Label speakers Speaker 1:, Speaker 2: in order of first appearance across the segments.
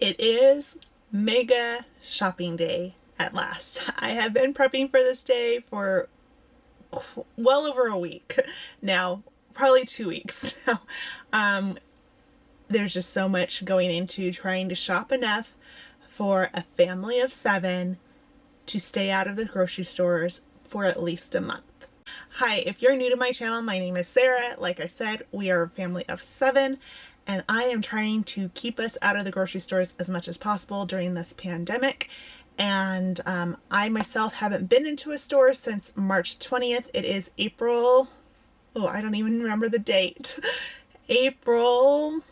Speaker 1: It is mega shopping day at last. I have been prepping for this day for well over a week now, probably two weeks now. Um, there's just so much going into trying to shop enough for a family of seven to stay out of the grocery stores for at least a month. Hi, if you're new to my channel, my name is Sara. Like I said, we are a family of seven and I am trying to keep us out of the grocery stores as much as possible during this pandemic. And um, I myself haven't been into a store since March 20th. It is April, oh, I don't even remember the date. April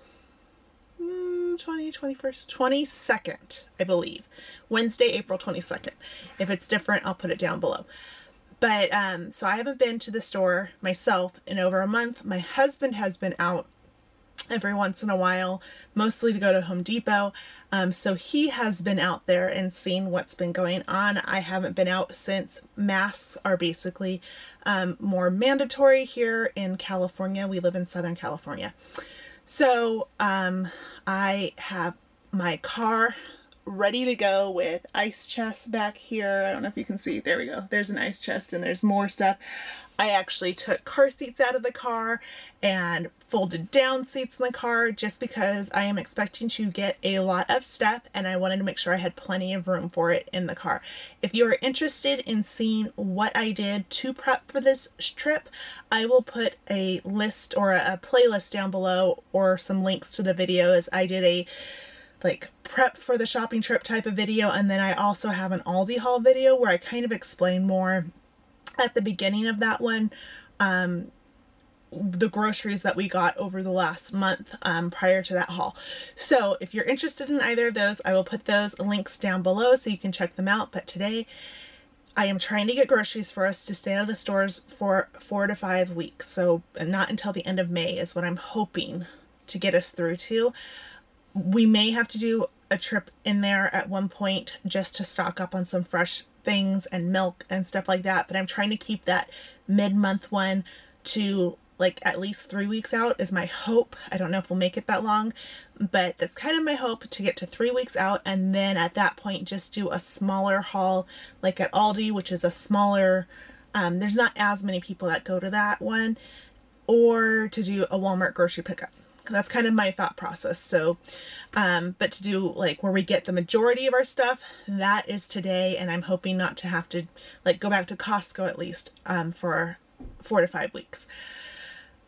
Speaker 1: 20, 21st, 22nd, I believe. Wednesday, April 22nd. If it's different, I'll put it down below. But um, so I haven't been to the store myself in over a month. My husband has been out every once in a while, mostly to go to Home Depot. Um, so he has been out there and seen what's been going on. I haven't been out since masks are basically um, more mandatory here in California. We live in Southern California. So um, I have my car ready to go with ice chests back here. I don't know if you can see. There we go. There's an ice chest and there's more stuff. I actually took car seats out of the car and folded down seats in the car just because I am expecting to get a lot of stuff and I wanted to make sure I had plenty of room for it in the car. If you are interested in seeing what I did to prep for this trip, I will put a list or a playlist down below or some links to the videos. I did a like prep for the shopping trip type of video and then I also have an Aldi haul video where I kind of explain more at the beginning of that one um, the groceries that we got over the last month um, prior to that haul. So if you're interested in either of those, I will put those links down below so you can check them out. But today I am trying to get groceries for us to stay out of the stores for four to five weeks. So not until the end of May is what I'm hoping to get us through to we may have to do a trip in there at one point just to stock up on some fresh things and milk and stuff like that. But I'm trying to keep that mid-month one to like at least three weeks out is my hope. I don't know if we'll make it that long, but that's kind of my hope to get to three weeks out and then at that point just do a smaller haul like at Aldi, which is a smaller, um, there's not as many people that go to that one, or to do a Walmart grocery pickup that's kind of my thought process. So, um, but to do like where we get the majority of our stuff, that is today. And I'm hoping not to have to like go back to Costco at least um, for four to five weeks.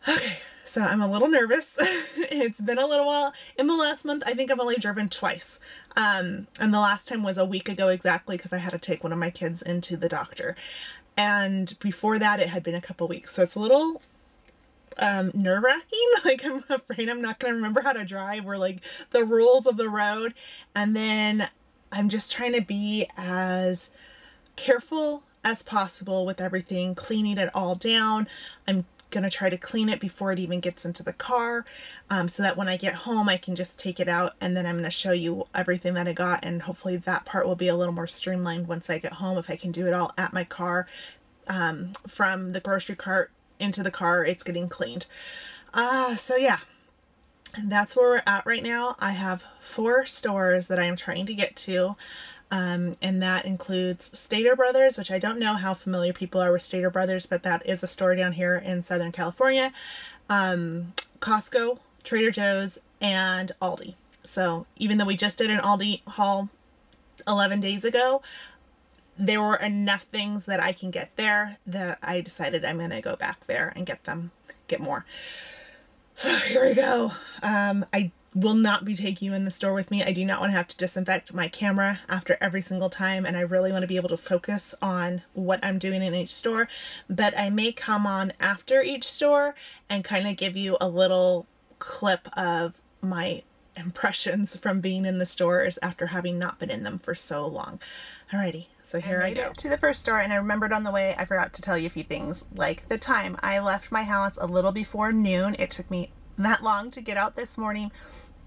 Speaker 1: Okay, so I'm a little nervous. it's been a little while. In the last month, I think I've only driven twice. Um, and the last time was a week ago exactly because I had to take one of my kids into the doctor. And before that, it had been a couple weeks. So it's a little um, nerve wracking. Like I'm afraid I'm not going to remember how to drive or like the rules of the road. And then I'm just trying to be as careful as possible with everything, cleaning it all down. I'm going to try to clean it before it even gets into the car um, so that when I get home I can just take it out and then I'm going to show you everything that I got and hopefully that part will be a little more streamlined once I get home if I can do it all at my car um, from the grocery cart into the car. It's getting cleaned. Uh, so yeah, that's where we're at right now. I have four stores that I am trying to get to. Um, and that includes Stater Brothers, which I don't know how familiar people are with Stater Brothers, but that is a store down here in Southern California. Um, Costco, Trader Joe's, and Aldi. So even though we just did an Aldi haul 11 days ago, there were enough things that I can get there that I decided I'm going to go back there and get them, get more. So here we go. Um, I will not be taking you in the store with me. I do not want to have to disinfect my camera after every single time and I really want to be able to focus on what I'm doing in each store. But I may come on after each store and kind of give you a little clip of my impressions from being in the stores after having not been in them for so long. Alrighty, so here I, I go. To the first store and I remembered on the way I forgot to tell you a few things like the time. I left my house a little before noon. It took me that long to get out this morning,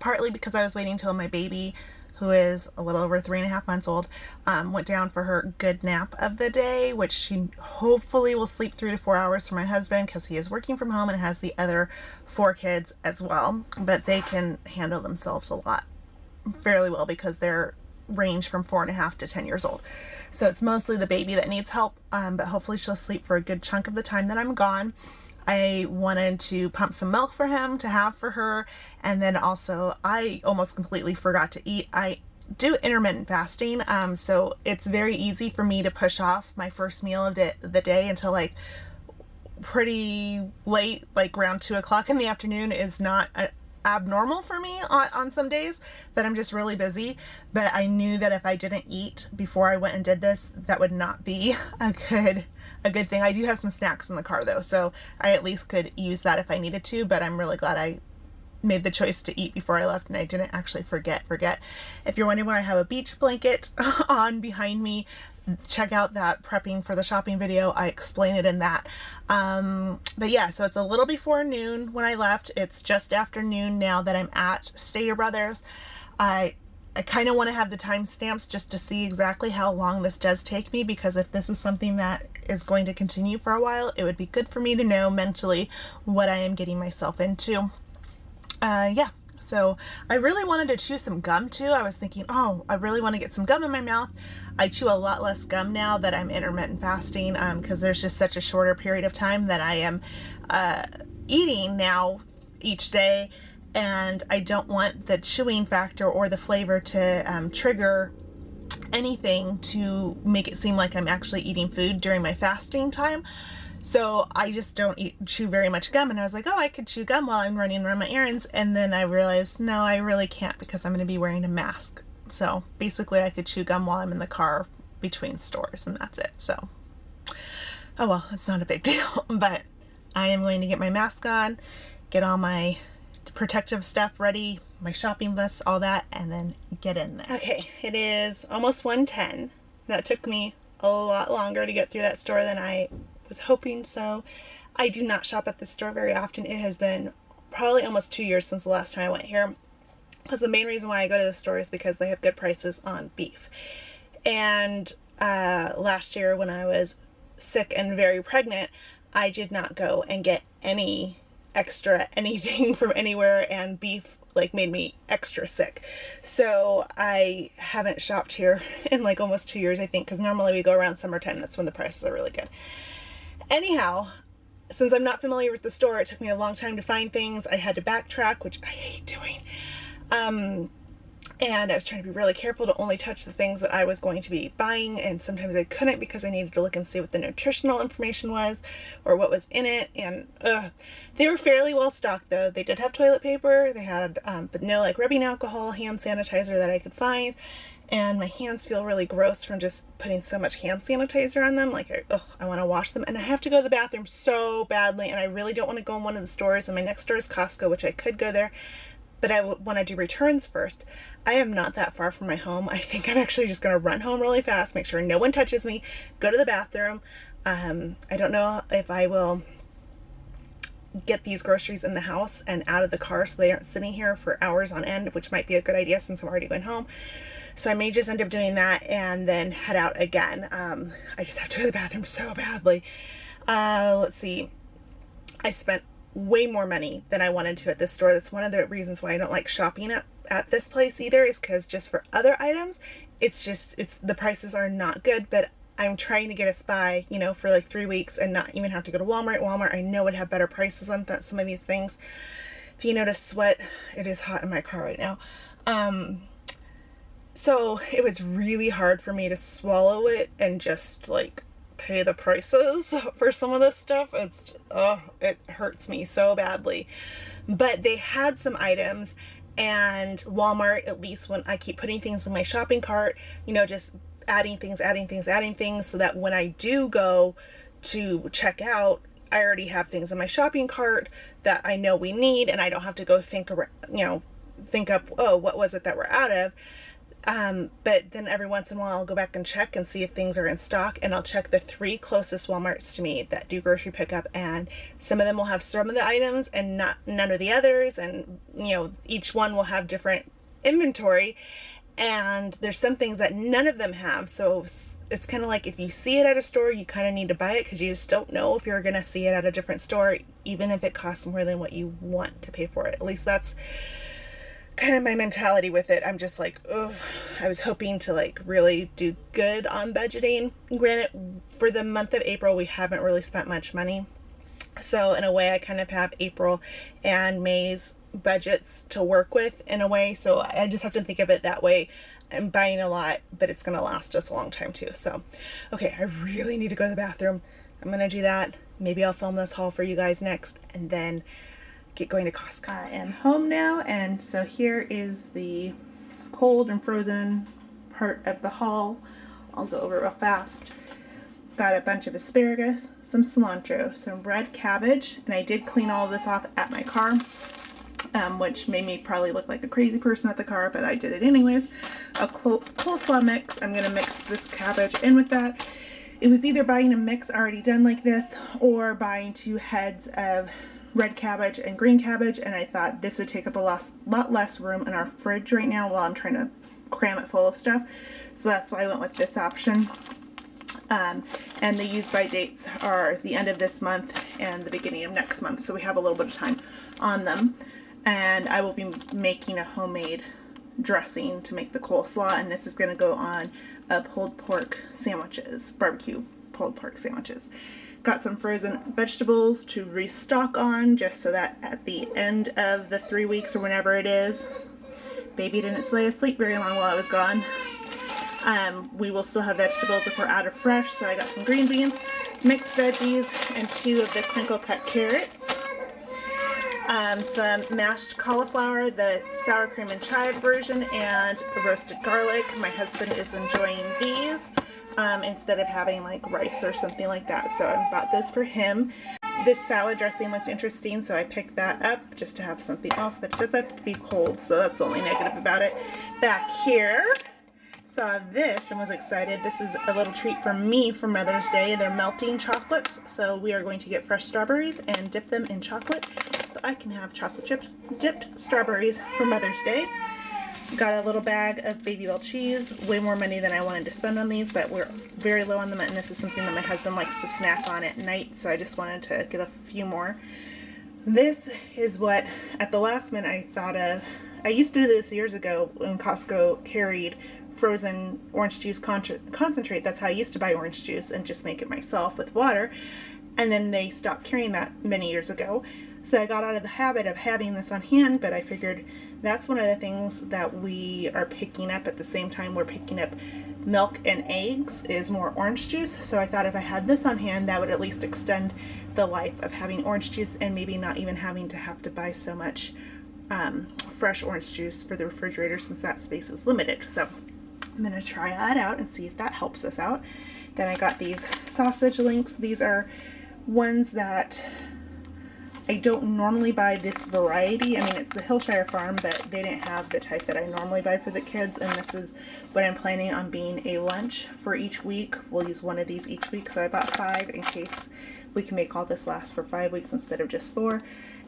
Speaker 1: partly because I was waiting till my baby who is a little over three and a half months old, um, went down for her good nap of the day, which she hopefully will sleep three to four hours for my husband because he is working from home and has the other four kids as well, but they can handle themselves a lot fairly well because they're range from four and a half to 10 years old. So it's mostly the baby that needs help, um, but hopefully she'll sleep for a good chunk of the time that I'm gone. I wanted to pump some milk for him to have for her. And then also, I almost completely forgot to eat. I do intermittent fasting, um, so it's very easy for me to push off my first meal of the day until like pretty late, like around two o'clock in the afternoon is not a, abnormal for me on, on some days that I'm just really busy. But I knew that if I didn't eat before I went and did this, that would not be a good a good thing. I do have some snacks in the car though, so I at least could use that if I needed to, but I'm really glad I made the choice to eat before I left and I didn't actually forget forget. If you're wondering why I have a beach blanket on behind me, check out that prepping for the shopping video. I explain it in that. Um, but yeah, so it's a little before noon when I left. It's just after noon now that I'm at Stater Brothers. I I kind of want to have the timestamps just to see exactly how long this does take me because if this is something that is going to continue for a while, it would be good for me to know mentally what I am getting myself into. Uh, yeah, so I really wanted to chew some gum too. I was thinking, oh, I really want to get some gum in my mouth. I chew a lot less gum now that I'm intermittent fasting because um, there's just such a shorter period of time that I am uh, eating now each day. And I don't want the chewing factor or the flavor to um, trigger anything to make it seem like I'm actually eating food during my fasting time. So I just don't eat, chew very much gum. And I was like, oh, I could chew gum while I'm running around my errands. And then I realized, no, I really can't because I'm going to be wearing a mask. So basically, I could chew gum while I'm in the car between stores, and that's it. So, oh well, it's not a big deal. But I am going to get my mask on, get all my protective stuff ready, my shopping list, all that, and then get in there. Okay, it is almost 110. That took me a lot longer to get through that store than I was hoping so. I do not shop at this store very often. It has been probably almost two years since the last time I went here. Because the main reason why I go to the store is because they have good prices on beef. And uh, last year, when I was sick and very pregnant, I did not go and get any extra anything from anywhere, and beef like made me extra sick. So I haven't shopped here in like almost two years, I think, because normally we go around summertime. That's when the prices are really good. Anyhow, since I'm not familiar with the store, it took me a long time to find things. I had to backtrack, which I hate doing. Um, and I was trying to be really careful to only touch the things that I was going to be buying, and sometimes I couldn't because I needed to look and see what the nutritional information was or what was in it. And uh, they were fairly well stocked, though. They did have toilet paper, they had, um, but no like rubbing alcohol, hand sanitizer that I could find, and my hands feel really gross from just putting so much hand sanitizer on them. Like, I, ugh, I want to wash them, and I have to go to the bathroom so badly, and I really don't want to go in one of the stores. And my next store is Costco, which I could go there, but I want to do returns first. I am not that far from my home. I think I'm actually just going to run home really fast, make sure no one touches me, go to the bathroom. Um, I don't know if I will get these groceries in the house and out of the car so they aren't sitting here for hours on end, which might be a good idea since I'm already going home. So I may just end up doing that and then head out again. Um, I just have to go to the bathroom so badly. Uh, let's see. I spent way more money than I wanted to at this store. That's one of the reasons why I don't like shopping at, at this place either is because just for other items, it's just, it's the prices are not good, but I'm trying to get a spy, you know, for like three weeks and not even have to go to Walmart. Walmart, I know would have better prices on th- some of these things. If you notice sweat, it is hot in my car right now. Um, so it was really hard for me to swallow it and just like pay the prices for some of this stuff. It's oh, it hurts me so badly. But they had some items and Walmart at least when I keep putting things in my shopping cart, you know, just adding things, adding things, adding things so that when I do go to check out, I already have things in my shopping cart that I know we need and I don't have to go think you know, think up, oh, what was it that we're out of? Um, but then every once in a while, I'll go back and check and see if things are in stock, and I'll check the three closest WalMarts to me that do grocery pickup, and some of them will have some of the items and not none of the others, and you know each one will have different inventory, and there's some things that none of them have, so it's kind of like if you see it at a store, you kind of need to buy it because you just don't know if you're gonna see it at a different store, even if it costs more than what you want to pay for it. At least that's kind of my mentality with it. I'm just like, oh, I was hoping to like really do good on budgeting. Granted, for the month of April, we haven't really spent much money. So, in a way, I kind of have April and May's budgets to work with in a way. So, I just have to think of it that way. I'm buying a lot, but it's going to last us a long time too. So, okay, I really need to go to the bathroom. I'm going to do that. Maybe I'll film this haul for you guys next and then get going to Costco. I am home now, and so here is the cold and frozen part of the haul. I'll go over real fast. Got a bunch of asparagus, some cilantro, some red cabbage, and I did clean all this off at my car. Um, which made me probably look like a crazy person at the car, but I did it anyways. A coleslaw mix. I'm going to mix this cabbage in with that. It was either buying a mix already done like this or buying two heads of red cabbage and green cabbage, and I thought this would take up a lot, lot less room in our fridge right now while I'm trying to cram it full of stuff. So that's why I went with this option. Um, and the use by dates are the end of this month and the beginning of next month, so we have a little bit of time on them. And I will be making a homemade dressing to make the coleslaw, and this is going to go on a pulled pork sandwiches, barbecue pulled pork sandwiches. Got some frozen vegetables to restock on just so that at the end of the three weeks or whenever it is, baby didn't stay asleep very long while I was gone. Um, we will still have vegetables if we're out of fresh, so I got some green beans, mixed veggies, and two of the crinkle cut carrots. Um, some mashed cauliflower, the sour cream and chive version, and roasted garlic. My husband is enjoying these um, instead of having like rice or something like that. So I bought this for him. This salad dressing looked interesting, so I picked that up just to have something else, but it does have to be cold, so that's the only negative about it. Back here, saw this and was excited. This is a little treat for me for Mother's Day. They're melting chocolates, so we are going to get fresh strawberries and dip them in chocolate I can have chocolate chip dipped strawberries for Mother's Day. Got a little bag of Babybel cheese. Way more money than I wanted to spend on these, but we're very low on them, and this is something that my husband likes to snack on at night, so I just wanted to get a few more. This is what, at the last minute, I thought of. I used to do this years ago when Costco carried frozen orange juice concentrate. That's how I used to buy orange juice and just make it myself with water. And then they stopped carrying that many years ago. So I got out of the habit of having this on hand, but I figured that's one of the things that we are picking up at the same time we're picking up milk and eggs is more orange juice. So I thought if I had this on hand, that would at least extend the life of having orange juice and maybe not even having to have to buy so much um, fresh orange juice for the refrigerator since that space is limited. So I'm going to try that out and see if that helps us out. Then I got these sausage links. These are ones that I don't normally buy this variety. I mean, it's the Hillshire Farm, but they didn't have the type that I normally buy for the kids, and this is what I'm planning on being a lunch for each week. We'll use one of these each week, so I bought five in case we can make all this last for five weeks instead of just four.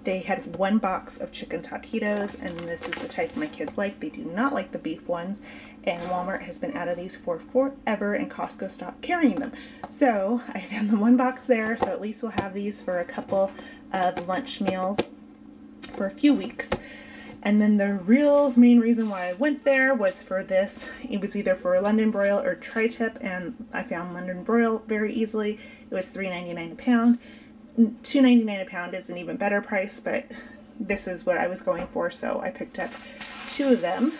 Speaker 1: They had one box of chicken taquitos, and this is the type my kids like. They do not like the beef ones, and Walmart has been out of these for forever, and Costco stopped carrying them. So I found the one box there, so at least we'll have these for a couple of lunch meals for a few weeks. And then the real main reason why I went there was for this. It was either for London broil or tri-tip, and I found London broil very easily. It was $3.99 a pound. $2.99 a pound is an even better price, but this is what I was going for, so I picked up two of them,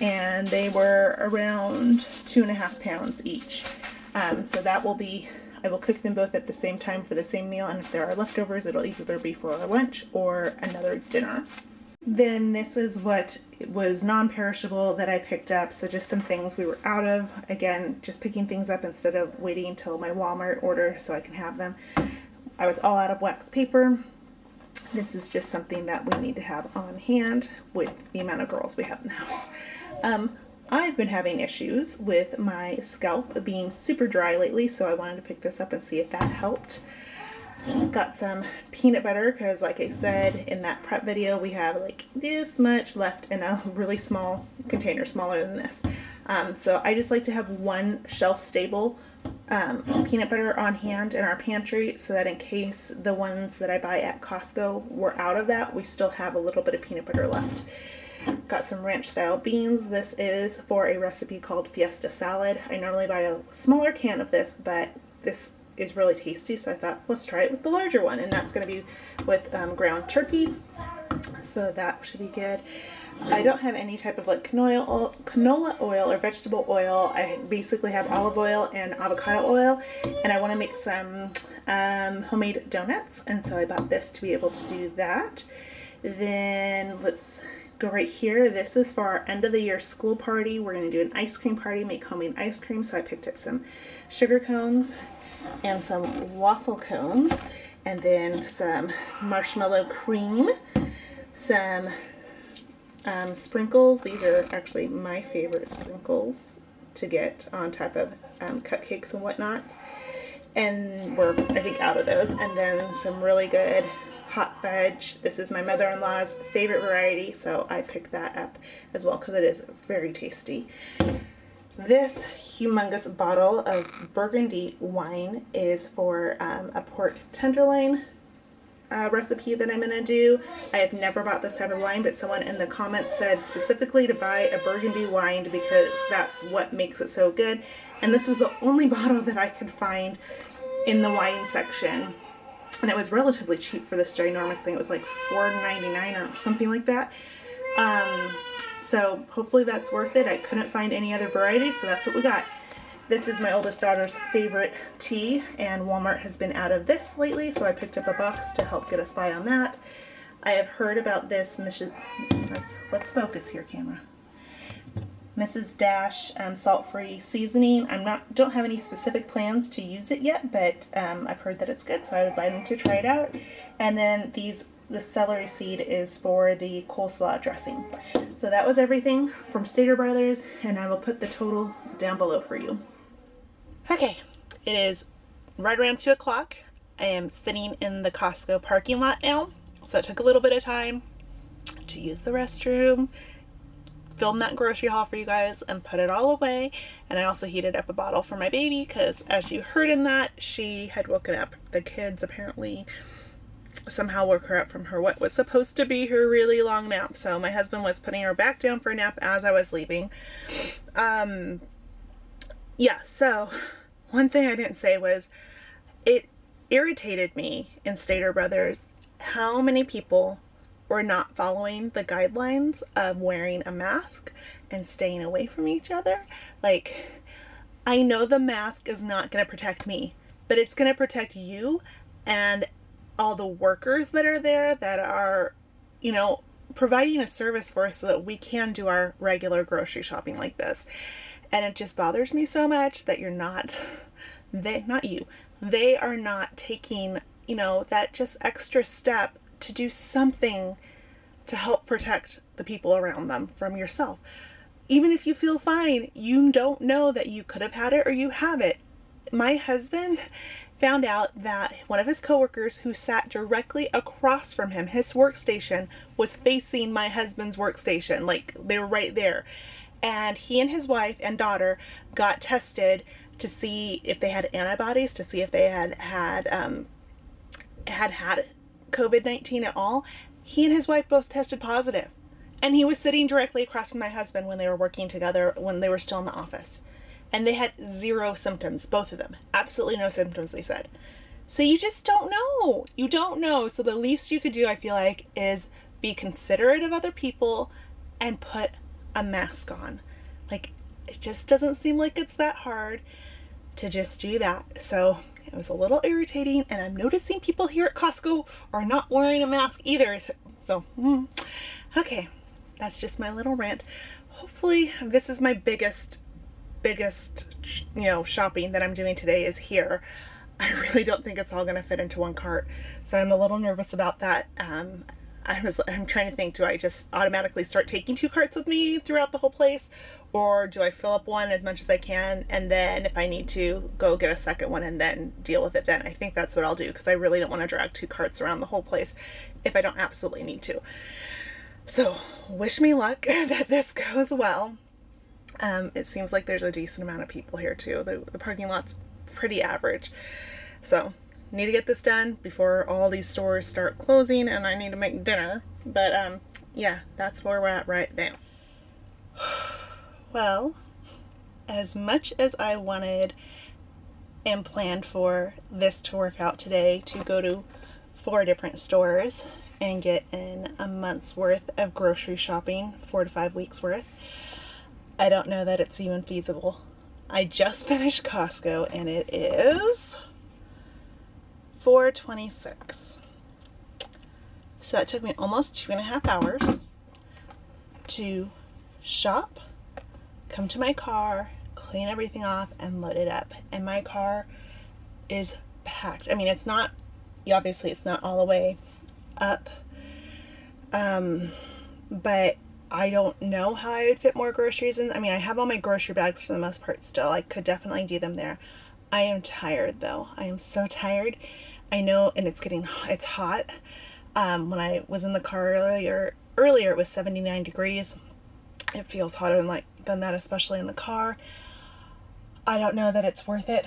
Speaker 1: and they were around two and a half pounds each. Um, so that will be, I will cook them both at the same time for the same meal, and if there are leftovers, it'll either be for lunch or another dinner. Then this is what was non-perishable that I picked up. So just some things we were out of. Again, just picking things up instead of waiting until my Walmart order so I can have them. I was all out of wax paper. This is just something that we need to have on hand with the amount of girls we have in the house. Um, I've been having issues with my scalp being super dry lately, so I wanted to pick this up and see if that helped. Got some peanut butter because like I said in that prep video, we have like this much left in a really small container, smaller than this. Um, so I just like to have one shelf stable um, peanut butter on hand in our pantry so that in case the ones that I buy at Costco were out of that, we still have a little bit of peanut butter left. Got some ranch style beans. This is for a recipe called Fiesta Salad. I normally buy a smaller can of this, but this is really tasty, so I thought let's try it with the larger one, and that's going to be with um, ground turkey. So that should be good. I don't have any type of like canola oil, canola oil or vegetable oil. I basically have olive oil and avocado oil, and I want to make some um, homemade donuts, and so I bought this to be able to do that. Then let's go right here. This is for our end of the year school party. We're going to do an ice cream party, make homemade ice cream. So I picked up some sugar cones and some waffle cones and then some marshmallow cream, some um, sprinkles. These are actually my favorite sprinkles to get on top of um, cupcakes and whatnot. And we're, I think, out of those. And then some really good hot fudge. This is my mother-in-law's favorite variety, so I picked that up as well because it is very tasty. This humongous bottle of Burgundy wine is for um, a pork tenderloin uh, recipe that I'm going to do. I have never bought this type of wine, but someone in the comments said specifically to buy a Burgundy wine because that's what makes it so good. And this was the only bottle that I could find in the wine section and it was relatively cheap for this ginormous thing. It was like $4.99 or something like that. Um, so hopefully that's worth it. I couldn't find any other varieties, so that's what we got. This is my oldest daughter's favorite tea, and Walmart has been out of this lately, so I picked up a box to help get us by on that. I have heard about this, let's, let's focus here, camera. Mrs. Dash um, salt-free seasoning. I'm not don't have any specific plans to use it yet, but um, I've heard that it's good, so I would like to try it out. And then these the celery seed is for the coleslaw dressing. So that was everything from Stater Brothers, and I will put the total down below for you. Okay, it is right around 2 o'clock. I am sitting in the Costco parking lot now, so it took a little bit of time to use the restroom film that grocery haul for you guys and put it all away. And I also heated up a bottle for my baby because as you heard in that, she had woken up. The kids apparently somehow woke her up from her what was supposed to be her really long nap. So my husband was putting her back down for a nap as I was leaving. Um, yeah, so one thing I didn't say was it irritated me in Stater Brothers how many people we're not following the guidelines of wearing a mask and staying away from each other. Like, I know the mask is not going to protect me, but it's going to protect you and all the workers that are there that are, you know, providing a service for us so that we can do our regular grocery shopping like this. And it just bothers me so much that you're not, they, not you, they are not taking, you know, that just extra step to do something to help protect the people around them from yourself. Even if you feel fine, you don't know that you could have had it or you have it. My husband found out that one of his coworkers who sat directly across from him, his workstation was facing my husband's workstation, like they were right there. And he and his wife and daughter got tested to see if they had antibodies, to see if they had had um, had had COVID 19 at all, he and his wife both tested positive. And he was sitting directly across from my husband when they were working together when they were still in the office. And they had zero symptoms, both of them. Absolutely no symptoms, they said. So you just don't know. You don't know. So the least you could do, I feel like, is be considerate of other people and put a mask on. Like, it just doesn't seem like it's that hard to just do that. So it was a little irritating, and I'm noticing people here at Costco are not wearing a mask either. So, mm. okay, that's just my little rant. Hopefully, this is my biggest, biggest, you know, shopping that I'm doing today is here. I really don't think it's all going to fit into one cart, so I'm a little nervous about that. Um, I was I'm trying to think do I just automatically start taking two carts with me throughout the whole place or do I fill up one as much as I can and then if I need to go get a second one and then deal with it then. I think that's what I'll do because I really don't want to drag two carts around the whole place if I don't absolutely need to. So wish me luck that this goes well. Um, it seems like there's a decent amount of people here too. The, the parking lot's pretty average. So need to get this done before all these stores start closing and I need to make dinner. But um, yeah, that's where we're at right now. Well, as much as I wanted and planned for this to work out today to go to four different stores and get in a month's worth of grocery shopping, four to five weeks worth, I don't know that it's even feasible. I just finished Costco and it is 426. So that took me almost two and a half hours to shop, come to my car, clean everything off, and load it up. And my car is packed. I mean, it's not, obviously, it's not all the way up. Um, but I don't know how I would fit more groceries in. I mean, I have all my grocery bags for the most part still. I could definitely do them there. I am tired though. I am so tired. I know, and it's getting, it's hot. Um, when I was in the car earlier, earlier it was 79 degrees. It feels hotter than like than that, especially in the car. I don't know that it's worth it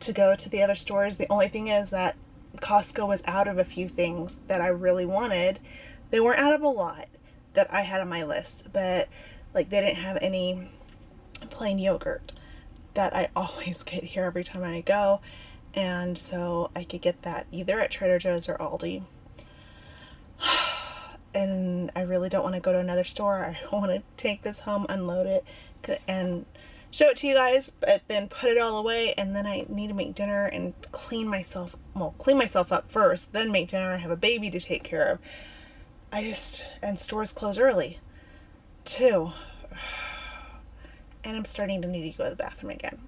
Speaker 1: to go to the other stores. The only thing is that Costco was out of a few things that I really wanted. They weren't out of a lot that I had on my list, but like they didn't have any plain yogurt that I always get here every time I go. And so I could get that either at Trader Joe's or Aldi. And I really don't want to go to another store. I want to take this home, unload it, and show it to you guys, but then put it all away. And then I need to make dinner and clean myself, well, clean myself up first, then make dinner. I have a baby to take care of. I just, and stores close early too. And I'm starting to need to go to the bathroom again.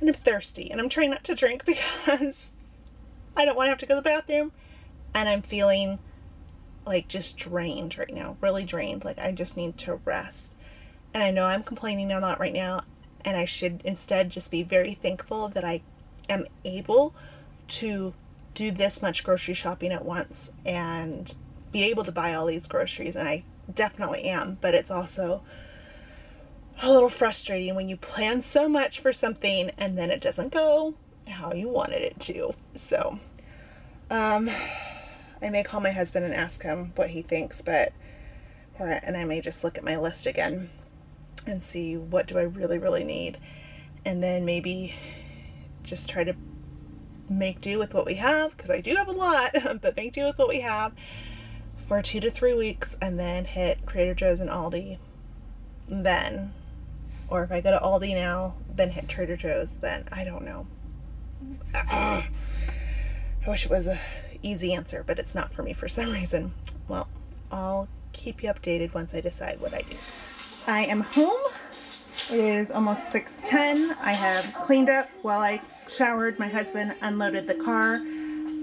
Speaker 1: And I'm thirsty and I'm trying not to drink because I don't want to have to go to the bathroom. And I'm feeling like just drained right now, really drained. Like I just need to rest. And I know I'm complaining a lot right now, and I should instead just be very thankful that I am able to do this much grocery shopping at once and be able to buy all these groceries. And I definitely am, but it's also a little frustrating when you plan so much for something and then it doesn't go how you wanted it to. So, um, I may call my husband and ask him what he thinks, but or and I may just look at my list again and see what do I really really need and then maybe just try to make do with what we have because I do have a lot, but make do with what we have for 2 to 3 weeks and then hit Trader Joe's and Aldi then or if I go to Aldi now, then hit Trader Joe's, then I don't know. I wish it was a easy answer, but it's not for me for some reason. Well, I'll keep you updated once I decide what I do. I am home. It is almost 6.10. I have cleaned up while I showered. My husband unloaded the car.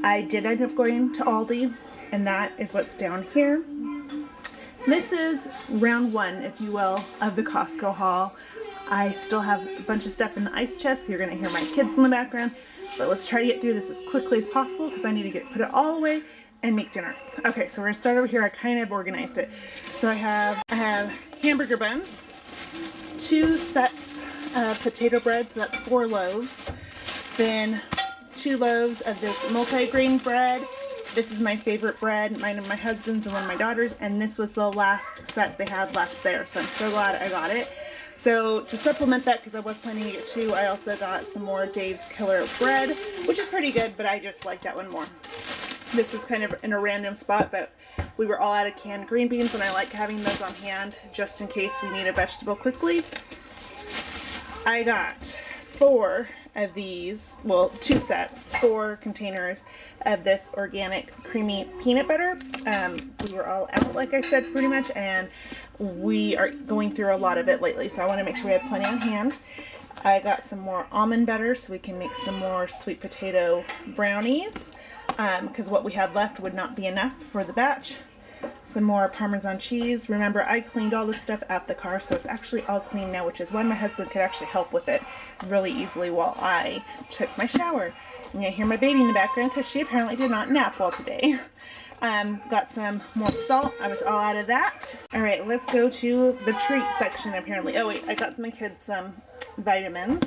Speaker 1: I did end up going to Aldi, and that is what's down here. This is round one, if you will, of the Costco haul. I still have a bunch of stuff in the ice chest. You're to hear my kids in the background. But let's try to get through this as quickly as possible because I need to get put it all away and make dinner. Okay, so we're gonna start over here. I kind of organized it. So I have I have hamburger buns, two sets of potato bread, so that's four loaves. Then two loaves of this multi-grain bread. This is my favorite bread, mine and my husband's and one of my daughter's, and this was the last set they had left there. So I'm so glad I got it. So to supplement that, because I was planning to get two, I also got some more Dave's Killer Bread, which is pretty good, but I just like that one more. This is kind of in a random spot, but we were all out of canned green beans, and I like having those on hand just in case we need a vegetable quickly. I got four of these, well, two sets, four containers of this organic creamy peanut butter. Um, we were all out, like I said, pretty much, and we are going through a lot of it lately, so I want to make sure we have plenty on hand. I got some more almond butter so we can make some more sweet potato brownies because um, what we had left would not be enough for the batch. Some more Parmesan cheese. Remember, I cleaned all this stuff at the car, so it's actually all clean now, which is why my husband could actually help with it really easily while I took my shower. Going to hear my baby in the background because she apparently did not nap well today. Um, got some more salt. I was all out of that. All right, let's go to the treat section apparently. Oh wait, I got my kids some vitamins.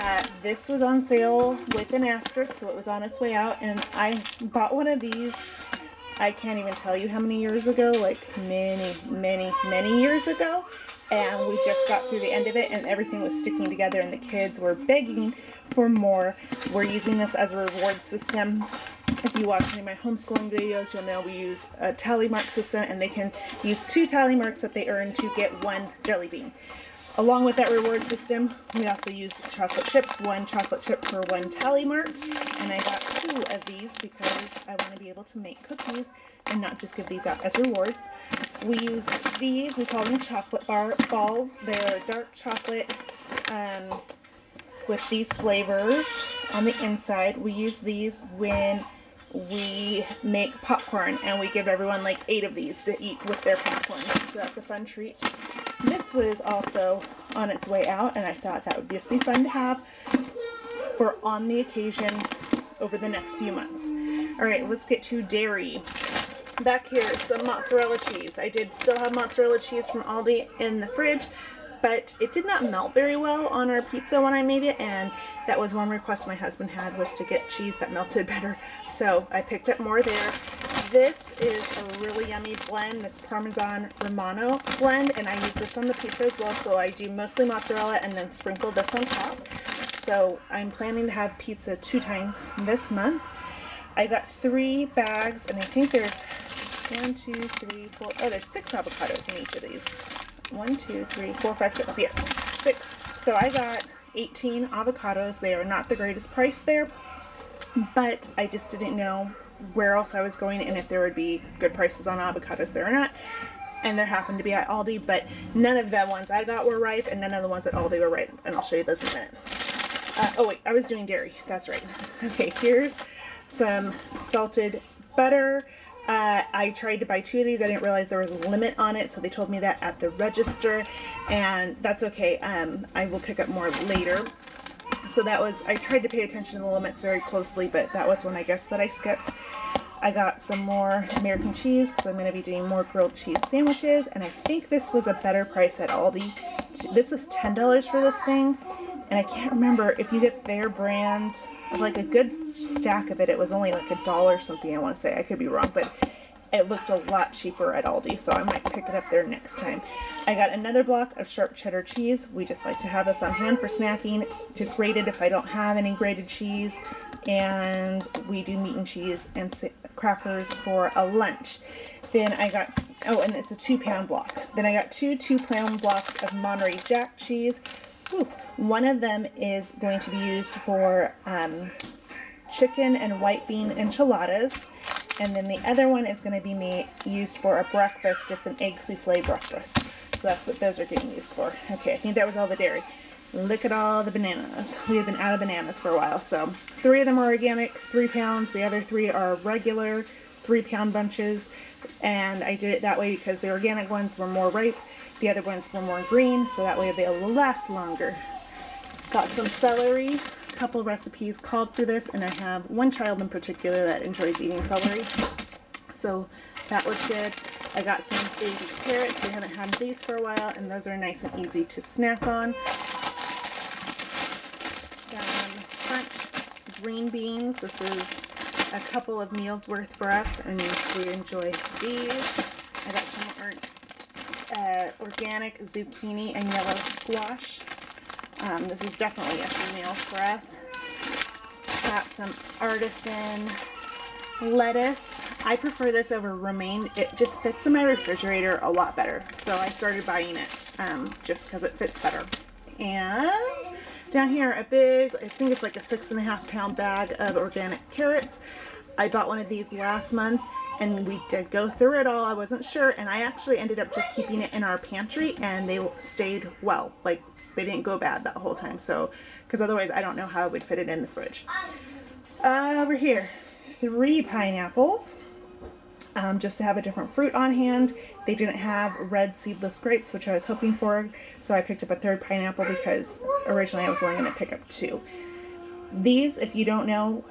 Speaker 1: Uh, this was on sale with an asterisk, so it was on its way out, and I bought one of these I can't even tell you how many years ago, like many, many, many years ago. And we just got through the end of it and everything was sticking together and the kids were begging for more. We're using this as a reward system. If you watch any of my homeschooling videos, you'll know we use a tally mark system and they can use two tally marks that they earn to get one jelly bean. Along with that reward system, we also use chocolate chips, one chocolate chip for one tally mark. And I got two of these because I want to be able to make cookies and not just give these out as rewards. We use these, we call them chocolate bar balls. They're dark chocolate um, with these flavors on the inside. We use these when we make popcorn and we give everyone like eight of these to eat with their popcorn. So that's a fun treat. This was also on its way out, and I thought that would just be fun to have for on the occasion over the next few months. All right, let's get to dairy. Back here, some mozzarella cheese. I did still have mozzarella cheese from Aldi in the fridge, but it did not melt very well on our pizza when I made it, and that was one request my husband had was to get cheese that melted better. So I picked up more there. This is a really yummy blend, this Parmesan Romano blend, and I use this on the pizza as well, so I do mostly mozzarella and then sprinkle this on top. So I'm planning to have pizza two times this month. I got three bags, and I think there's one, two, three, four, oh, there's six avocados in each of these. One, two, three, four, five, six, yes, six. So I got 18 avocados. They are not the greatest price there, but I just didn't know where else I was going and if there would be good prices on avocados there or not. And there happened to be at Aldi, but none of the ones I got were ripe and none of the ones at Aldi were ripe. And I'll show you those in a minute. Uh, oh wait, I was doing dairy. That's right. Okay, here's some salted butter. Uh, I tried to buy two of these. I didn't realize there was a limit on it, so they told me that at the register, and that's okay. Um, I will pick up more later so that was, I tried to pay attention to the limits very closely, but that was one I guess that I skipped. I got some more American cheese because I'm going to be doing more grilled cheese sandwiches, and I think this was a better price at Aldi. This was $10 for this thing, and I can't remember if you get their brand, like a good stack of it, it was only like a dollar something, I want to say. I could be wrong, but it looked a lot cheaper at Aldi, so I might pick it up there next time. I got another block of sharp cheddar cheese. We just like to have this on hand for snacking, to grate it if I don't have any grated cheese, and we do meat and cheese and crackers for a lunch. Then I got, oh, and it's a two pound block. Then I got two two pound blocks of Monterey Jack cheese. One of them is going to be used for um, chicken and white bean enchiladas and then the other one is going to be made, used for a breakfast. It's an egg souffle breakfast. So that's what those are getting used for. Okay, I think that was all the dairy. Look at all the bananas. We have been out of bananas for a while. So three of them are organic, three pounds. The other three are regular, three pound bunches. And I did it that way because the organic ones were more ripe. The other ones were more green, so that way they'll last longer. Got some celery A couple recipes called for this, and I have one child in particular that enjoys eating celery. So that was good. I got some baby carrots. We haven't had these for a while, and those are nice and easy to snack on. Some French green beans. This is a couple of meals worth for us, and we enjoy these. I got some uh, organic zucchini and yellow squash. Um, this is definitely a meal for us. Got some artisan lettuce. I prefer this over romaine. It just fits in my refrigerator a lot better. So I started buying it um, just because it fits better. And down here, a big, I think it's like a six and a half pound bag of organic carrots. I bought one of these last month and we did go through it all. I wasn't sure and I actually ended up just keeping it in our pantry and they stayed well. Like they didn't go bad that whole time. So, because otherwise I don't know how I would fit it in the fridge. Uh, over here, three pineapples. Um, just to have a different fruit on hand. They didn't have red seedless grapes, which I was hoping for, so I picked up a third pineapple because originally I was only going to pick up two. These, if you don't know,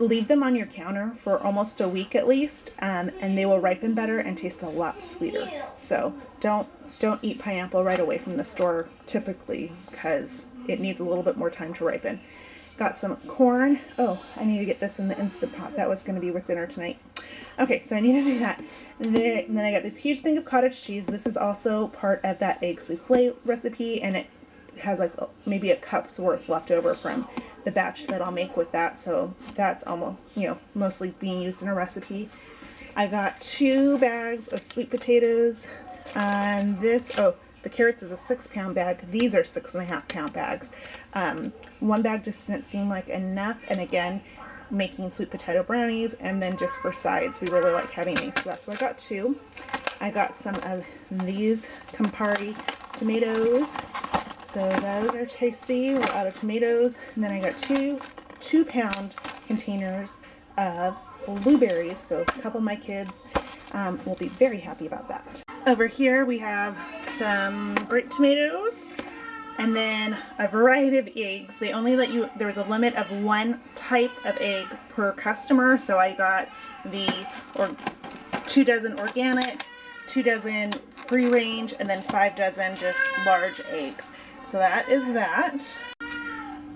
Speaker 1: leave them on your counter for almost a week at least, um, and they will ripen better and taste a lot sweeter. So don't don't eat pineapple right away from the store typically because it needs a little bit more time to ripen. Got some corn. Oh, I need to get this in the Instant Pot. That was going to be with dinner tonight. Okay, so I need to do that. And then, I got this huge thing of cottage cheese. This is also part of that egg souffle recipe, and it has like maybe a cup's worth left over from the batch that I'll make with that. So that's almost, you know, mostly being used in a recipe. I got two bags of sweet potatoes, and this, oh, the carrots is a six pound bag. These are six and a half pound bags. Um, one bag just didn't seem like enough. And again, making sweet potato brownies and then just for sides we really like having these so that's what I got two I got some of these Campari tomatoes so those are tasty we're out of tomatoes and then I got two two pound containers of blueberries so a couple of my kids um, will be very happy about that over here we have some grape tomatoes and then a variety of eggs. They only let you, there was a limit of one type of egg per customer. So I got the or two dozen organic, two dozen free range, and then five dozen just large eggs. So that is that.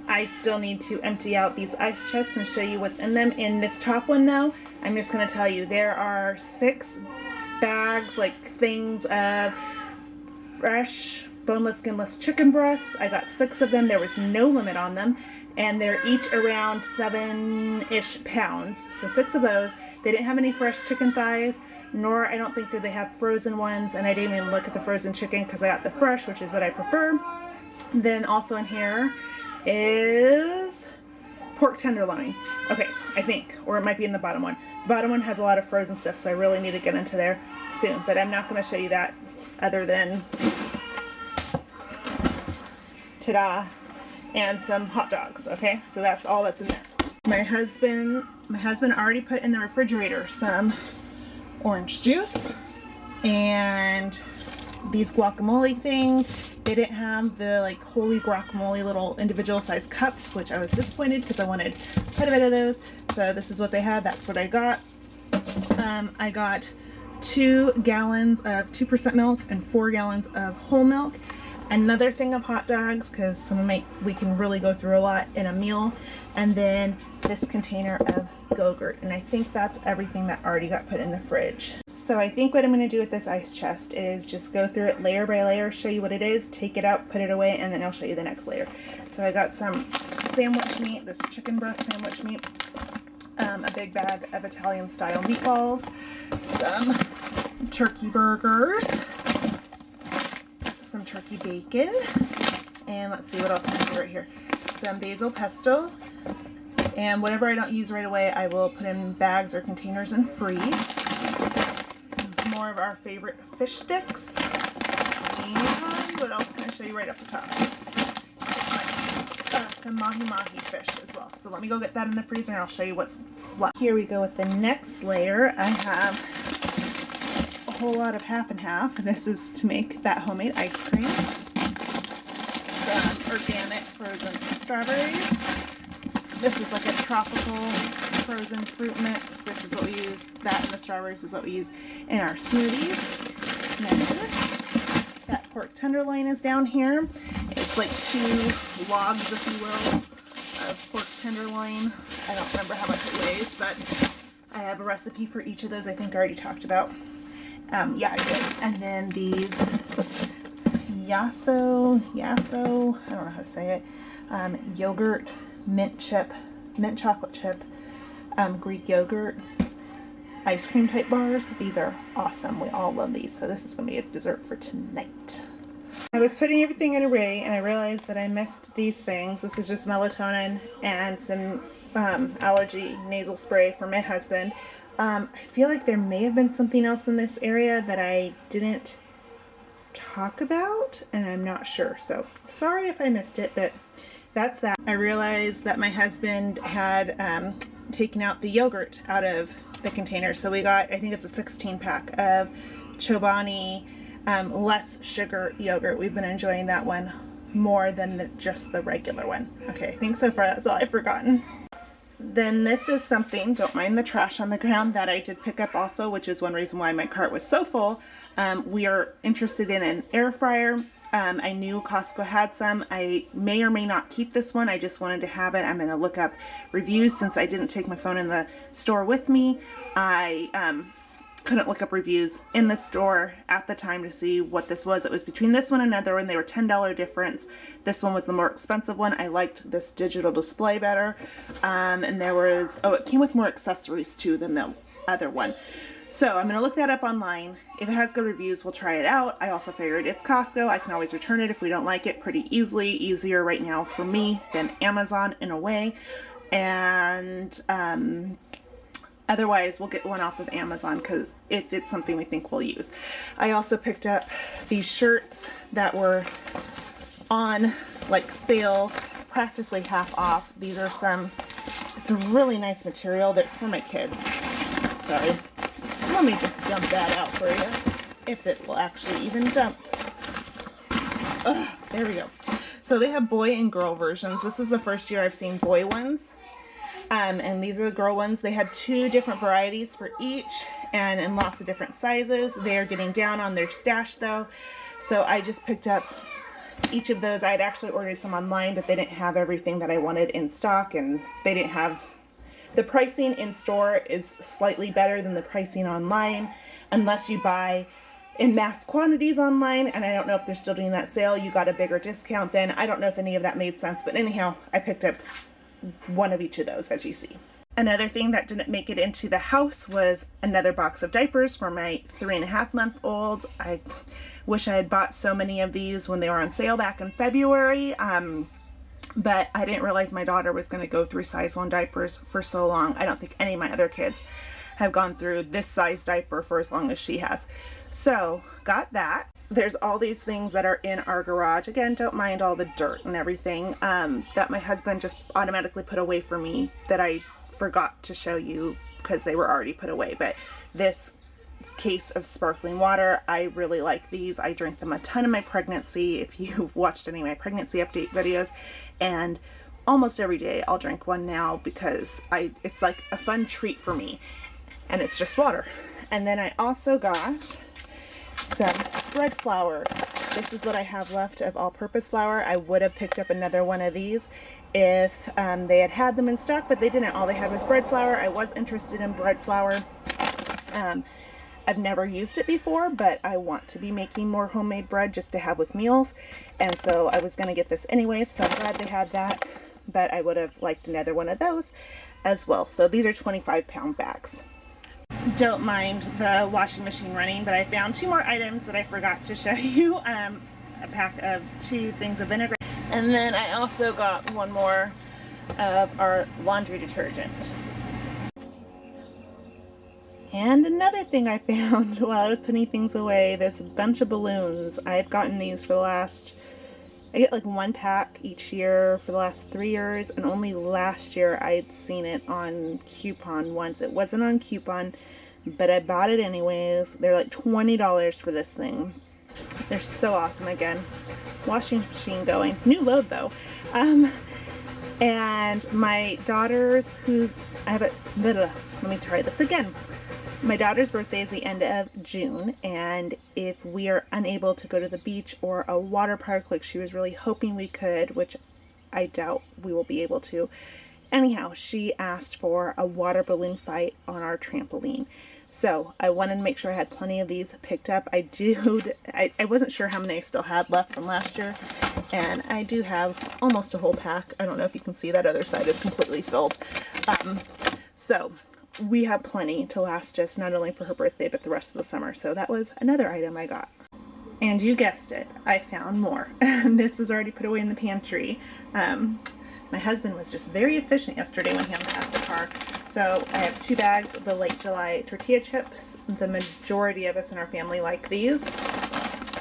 Speaker 1: I still need to empty out these ice chests and show you what's in them. In this top one though, I'm just going to tell you there are six bags, like things of fresh boneless, skinless chicken breasts. I got six of them. There was no limit on them. And they're each around seven-ish pounds. So six of those. They didn't have any fresh chicken thighs, nor I don't think did they have frozen ones. And I didn't even look at the frozen chicken because I got the fresh, which is what I prefer. Then also in here is pork tenderloin. Okay, I think, or it might be in the bottom one. The bottom one has a lot of frozen stuff, so I really need to get into there soon. But I'm not going to show you that other than ta-da, and some hot dogs, okay? So that's all that's in there. My husband, my husband already put in the refrigerator some orange juice and these guacamole things. They didn't have the like Wholly Guacamole little individual size cups, which I was disappointed because I wanted quite a bit of those. So this is what they had. That's what I got. Um, I got two gallons of 2% milk and four gallons of whole milk another thing of hot dogs because some make we can really go through a lot in a meal and then this container of Go-Gurt and I think that's everything that already got put in the fridge. So I think what I'm going to do with this ice chest is just go through it layer by layer, show you what it is, take it out, put it away, and then I'll show you the next layer. So I got some sandwich meat, this chicken breast sandwich meat, um, a big bag of Italian style meatballs, some turkey burgers, some turkey bacon. And let's see what else I have right here. Some basil pesto. And whatever I don't use right away, I will put in bags or containers and freeze. More of our favorite fish sticks. And what else can I show you right up the top? Uh, some mahi-mahi fish as well. So let me go get that in the freezer and I'll show you what's left. Here we go with the next layer. I have a whole lot of half and half. This is to make that homemade ice cream. Organic frozen strawberries. This is like a tropical frozen fruit mix. This is what we use. That and the strawberries is what we use in our smoothies. that pork tenderloin is down here. It's like two logs, if you will, of pork tenderloin. I don't remember how much it weighs, but I have a recipe for each of those I think I already talked about. Um, yeah, I did. And then these Yasso, Yasso, I don't know how to say it, um, yogurt, mint chip, mint chocolate chip, um, Greek yogurt, ice cream type bars. These are awesome. We all love these. So this is going to be a dessert for tonight. I was putting everything in a array and I realized that I missed these things. This is just melatonin and some um, allergy nasal spray for my husband. Um, I feel like there may have been something else in this area that I didn't talk about and I'm not sure. So sorry if I missed it, but that's that. I realized that my husband had um, taken out the yogurt out of the container. So we got, I think it's a 16 pack of Chobani um, less sugar yogurt. We've been enjoying that one more than the, just the regular one. Okay, I think so far that's all I've forgotten. then this is something, don't mind the trash on the ground, that I did pick up also, which is one reason why my cart was so full. Um, we are interested in an air fryer. Um, I knew Costco had some. I may or may not keep this one. I just wanted to have it. I'm going to look up reviews since I didn't take my phone in the store with me. I um, couldn't look up reviews in the store at the time to see what this was. It was between this one and another one. They were $10 difference. This one was the more expensive one. I liked this digital display better. Um, and there was, oh, it came with more accessories too than the other one. So I'm going to look that up online. If it has good reviews, we'll try it out. I also figured it's Costco. I can always return it if we don't like it pretty easily. Easier right now for me than Amazon in a way. And um, Otherwise, we'll get one off of Amazon because if it's something we think we'll use. I also picked up these shirts that were on like sale, practically half off. These are some, it's a really nice material that's for my kids. Sorry. Let me just dump that out for you, if it will actually even dump. Ugh, there we go. So they have boy and girl versions. This is the first year I've seen boy ones. Um, and these are the girl ones. They had two different varieties for each and in lots of different sizes. They are getting down on their stash though. So I just picked up each of those. I had actually ordered some online, but they didn't have everything that I wanted in stock and they didn't have the pricing in store is slightly better than the pricing online unless you buy in mass quantities online and I don't know if they're still doing that sale you got a bigger discount then I don't know if any of that made sense but anyhow I picked up one of each of those as you see. Another thing that didn't make it into the house was another box of diapers for my three and a half month old. I wish I had bought so many of these when they were on sale back in February. Um, but I didn't realize my daughter was going to go through size 1 diapers for so long. I don't think any of my other kids have gone through this size diaper for as long as she has. So, got that there's all these things that are in our garage. Again, don't mind all the dirt and everything um, that my husband just automatically put away for me that I forgot to show you because they were already put away. But this case of sparkling water, I really like these. I drink them a ton in my pregnancy if you've watched any of my pregnancy update videos. And almost every day I'll drink one now because I it's like a fun treat for me. And it's just water. And then I also got some bread flour. This is what I have left of all-purpose flour. I would have picked up another one of these if um, they had had them in stock, but they didn't. All they had was bread flour. I was interested in bread flour. Um, I've never used it before, but I want to be making more homemade bread just to have with meals. And so I was going to get this anyways, so I'm glad they had that. But I would have liked another one of those as well. So these are 25 pound bags don't mind the washing machine running, but I found two more items that I forgot to show you. Um, a pack of two things of vinegar. And then I also got one more of our laundry detergent. And another thing I found while I was putting things away, this bunch of balloons. I've gotten these for the last I get like one pack each year for the last three years, and only last year I'd seen it on coupon once. It wasn't on coupon, but I bought it anyways. They're like $20 for this thing. They're so awesome again. Washing machine going. New load though. Um, and my daughters who I have a, let me try this again. My daughter's birthday is the end of June, and if we are unable to go to the beach or a water park like she was really hoping we could, which I doubt we will be able to, anyhow, she asked for a water balloon fight on our trampoline. So I wanted to make sure I had plenty of these picked up. I do, I, I wasn't sure how many I still had left from last year, and I do have almost a whole pack. I don't know if you can see that other side is completely filled. Um, so we have plenty to last us not only for her birthday but the rest of the summer. So that was another item I got. And you guessed it, I found more. this was already put away in the pantry. Um, my husband was just very efficient yesterday when he unpacked the car. So I have two bags of the late July tortilla chips. The majority of us in our family like these.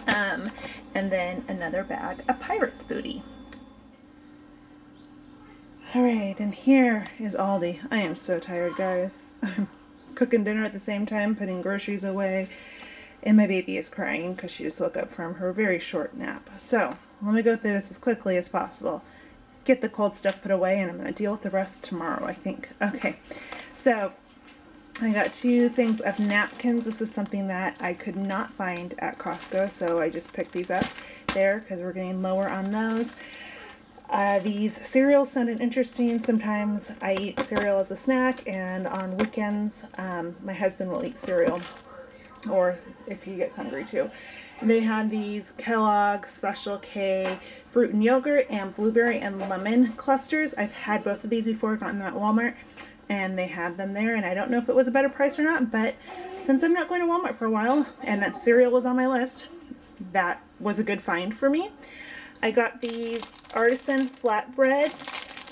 Speaker 1: Um, and then another bag of Pirate's Booty. Alright, and here is Aldi. I am so tired, guys. I'm cooking dinner at the same time, putting groceries away, and my baby is crying because she just woke up from her very short nap. So, let me go through this as quickly as possible. get the cold stuff put away and I'm going to deal with the rest tomorrow, I think. Okay, so I got two things of napkins. This is something that I could not find at Costco, so I just picked these up there because we're getting lower on those. Uh, these cereals sounded interesting. Sometimes I eat cereal as a snack, and on weekends, um, my husband will eat cereal, or if he gets hungry too. They had these Kellogg Special K fruit and yogurt and blueberry and lemon clusters. I've had both of these before, gotten them at Walmart, and they had them there, and I don't know if it was a better price or not, but since I'm not going to Walmart for a while, and that cereal was on my list, that was a good find for me. I got these artisan flatbread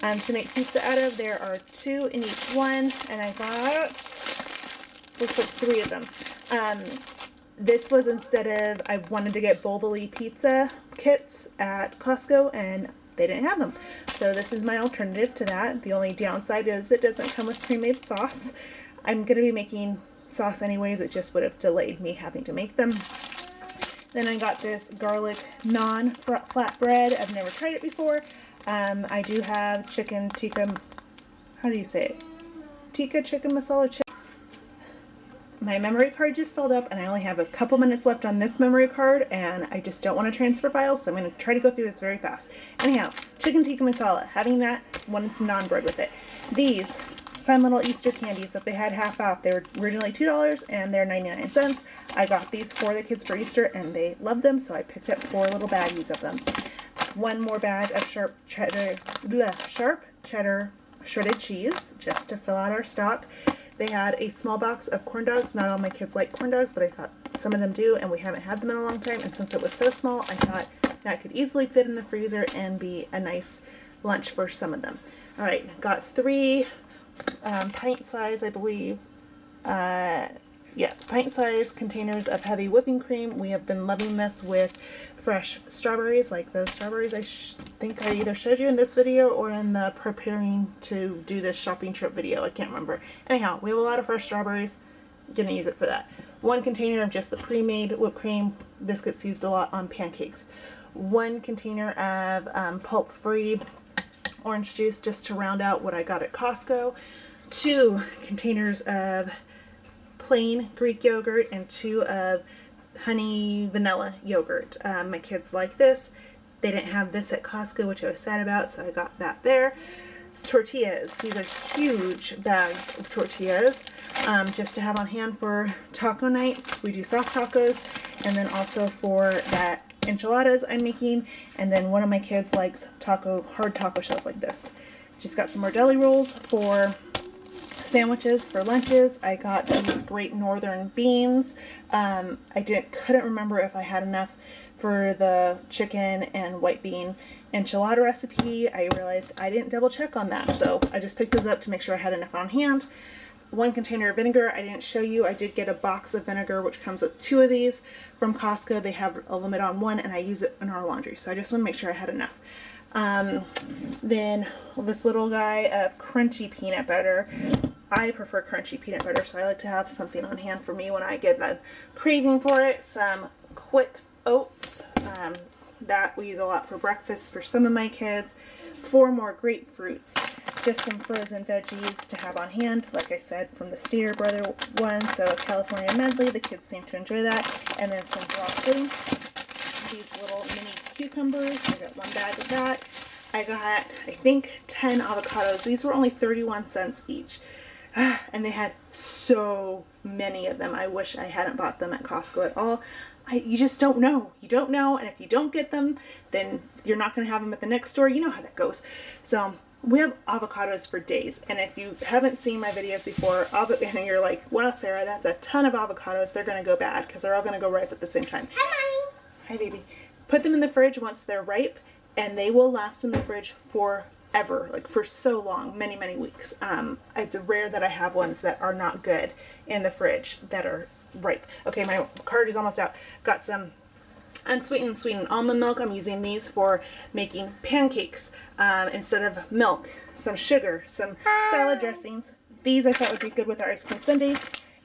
Speaker 1: um, to make pizza out of. There are two in each one, and I got, looks like three of them. Um, this was instead of, I wanted to get Boboli pizza kits at Costco, and they didn't have them. So this is my alternative to that. The only downside is it doesn't come with pre-made sauce. I'm going to be making sauce anyways. It just would have delayed me having to make them. Then I got this garlic naan flatbread. I've never tried it before. Um, I do have chicken tikka, how do you say it? Tikka chicken masala chicken. My memory card just filled up and I only have a couple minutes left on this memory card and I just don't want to transfer files so I'm going to try to go through this very fast. Anyhow, chicken tikka masala, having that when it's naan-bread with it. These fun little Easter candies that they had half off. They were originally $2 and they're 99 cents. I got these for the kids for Easter and they loved them, so I picked up four little baggies of them. One more bag of sharp cheddar, bleh, sharp cheddar shredded cheese just to fill out our stock. They had a small box of corn dogs. Not all my kids like corn dogs, but I thought some of them do, and we haven't had them in a long time. And since it was so small, I thought that could easily fit in the freezer and be a nice lunch for some of them. All right, got three um, pint size, I believe. Uh, yes, pint size containers of heavy whipping cream. We have been loving this with fresh strawberries, like those strawberries I think I either showed you in this video or in the preparing to do this shopping trip video. I can't remember. Anyhow, we have a lot of fresh strawberries. Gonna use it for that. One container of just the pre-made whipped cream. This gets used a lot on pancakes. One container of um, pulp-free orange juice just to round out what I got at Costco, two containers of plain Greek yogurt, and two of honey vanilla yogurt. Um, my kids like this. They didn't have this at Costco, which I was sad about, so I got that there. Tortillas. These are huge bags of tortillas um, just to have on hand for taco nights. We do soft tacos, and then also for that enchiladas I'm making, and then one of my kids likes taco hard taco shells like this. Just got some more deli rolls for sandwiches for lunches. I got these great northern beans. Um, I didn't couldn't remember if I had enough for the chicken and white bean enchilada recipe. I realized I didn't double check on that, so I just picked those up to make sure I had enough on hand one container of vinegar. I didn't show you. I did get a box of vinegar, which comes with two of these from Costco. They have a limit on one, and I use it in our laundry. So I just want to make sure I had enough. Um, then this little guy of crunchy peanut butter. I prefer crunchy peanut butter, so I like to have something on hand for me when I get a craving for it. Some quick oats. Um, that we use a lot for breakfast for some of my kids. Four more grapefruits just some frozen veggies to have on hand, like I said, from the Stater Brother one, so California medley, the kids seem to enjoy that, and then some broccoli, these little mini cucumbers, I got one bag of that, I got, I think, 10 avocados, these were only 31 cents each, and they had so many of them, I wish I hadn't bought them at Costco at all, I, you just don't know. You don't know, and if you don't get them, then you're not going to have them at the next store. You know how that goes. So we have avocados for days and if you haven't seen my videos before and you're like wow Sara that's a ton of avocados they're gonna go bad because they're all gonna go ripe at the same time
Speaker 2: hi mommy
Speaker 1: hi baby put them in the fridge once they're ripe and they will last in the fridge forever like for so long many many weeks um, it's rare that I have ones that are not good in the fridge that are ripe okay my card is almost out got some unsweetened sweetened almond milk. I'm using these for making pancakes um, instead of milk. Some sugar, some salad dressings. These I thought would be good with our ice cream sundaes.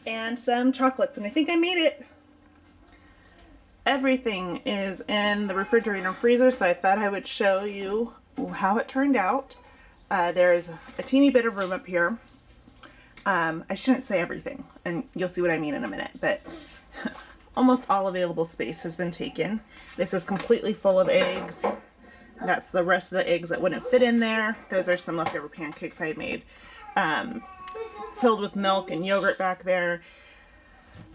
Speaker 1: And some chocolates. And I think I made it. Everything is in the refrigerator and freezer, so I thought I would show you how it turned out. Uh, there's a teeny bit of room up here. Um, I shouldn't say everything, and you'll see what I mean in a minute, but almost all available space has been taken. This is completely full of eggs. That's the rest of the eggs that wouldn't fit in there. Those are some leftover pancakes I made. Um, filled with milk and yogurt back there.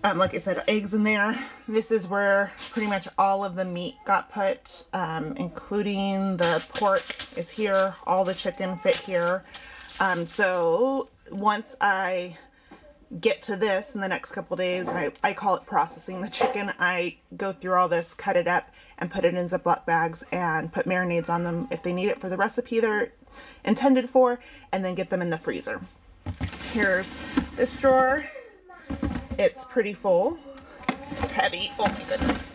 Speaker 1: Um, like I said, eggs in there. This is where pretty much all of the meat got put, um, including the pork is here. All the chicken fit here. Um, so once I get to this in the next couple days, I, I call it processing the chicken. I go through all this, cut it up, and put it in Ziploc bags and put marinades on them if they need it for the recipe they're intended for, and then get them in the freezer. Here's this drawer. It's pretty full. It's heavy. Oh my goodness.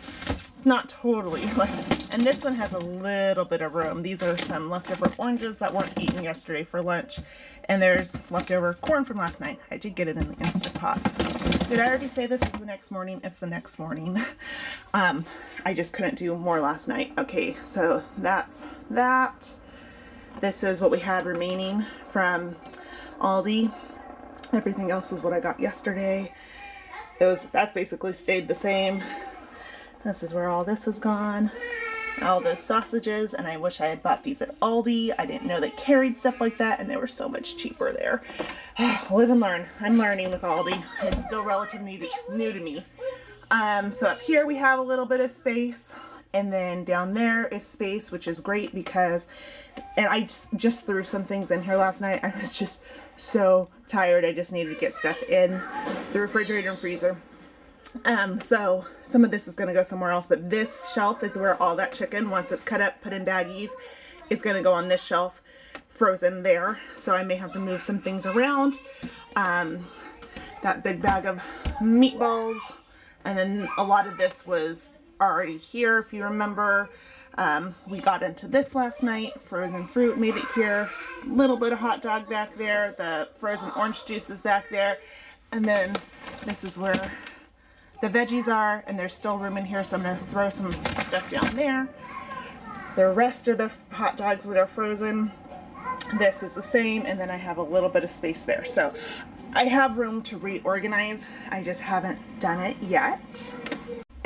Speaker 1: Not totally like, and this one has a little bit of room. These are some leftover oranges that weren't eaten yesterday for lunch. And there's leftover corn from last night. I did get it in the Instant Pot. Did I already say this is the next morning? It's the next morning. um, I just couldn't do more last night. Okay, so that's that. This is what we had remaining from Aldi. Everything else is what I got yesterday. Those that's basically stayed the same. This is where all this has gone. All those sausages, and I wish I had bought these at Aldi. I didn't know they carried stuff like that, and they were so much cheaper there. Live and learn. I'm learning with Aldi. It's still relatively new to, new to me. Um, so up here we have a little bit of space and then down there is space which is great because and I just, just threw some things in here last night I was just so tired I just needed to get stuff in the refrigerator and freezer um so some of this is going to go somewhere else but this shelf is where all that chicken once it's cut up put in baggies it's going to go on this shelf frozen there. So I may have to move some things around um that big bag of meatballs and then a lot of this was already here if you remember. Um, we got into this last night frozen fruit made it here little bit of hot dog back there the frozen orange juice is back there and then this is where the veggies are and there's still room in here so I'm gonna throw some stuff down there the rest of the hot dogs that are frozen this is the same and then I have a little bit of space there so I have room to reorganize I just haven't done it yet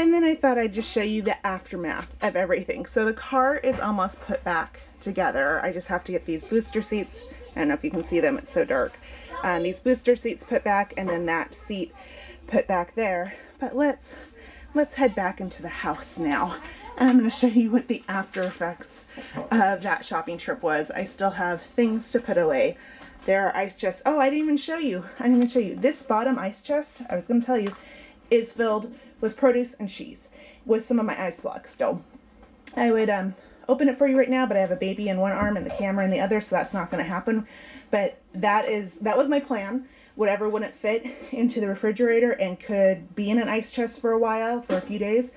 Speaker 1: and then I thought I'd just show you the aftermath of everything. So the car is almost put back together. I just have to get these booster seats. I don't know if you can see them, it's so dark. Um, these booster seats put back and then that seat put back there. But let's, let's head back into the house now. And I'm going to show you what the after effects of that shopping trip was. I still have things to put away. There are ice chests. Oh, I didn't even show you. I didn't even show you. This bottom ice chest, I was going to tell you, is filled with produce and cheese with some of my ice blocks still. I would um, open it for you right now, but I have a baby in one arm and the camera in the other, so that's not going to happen. But that is that was my plan. Whatever wouldn't fit into the refrigerator and could be in an ice chest for a while, for a few days,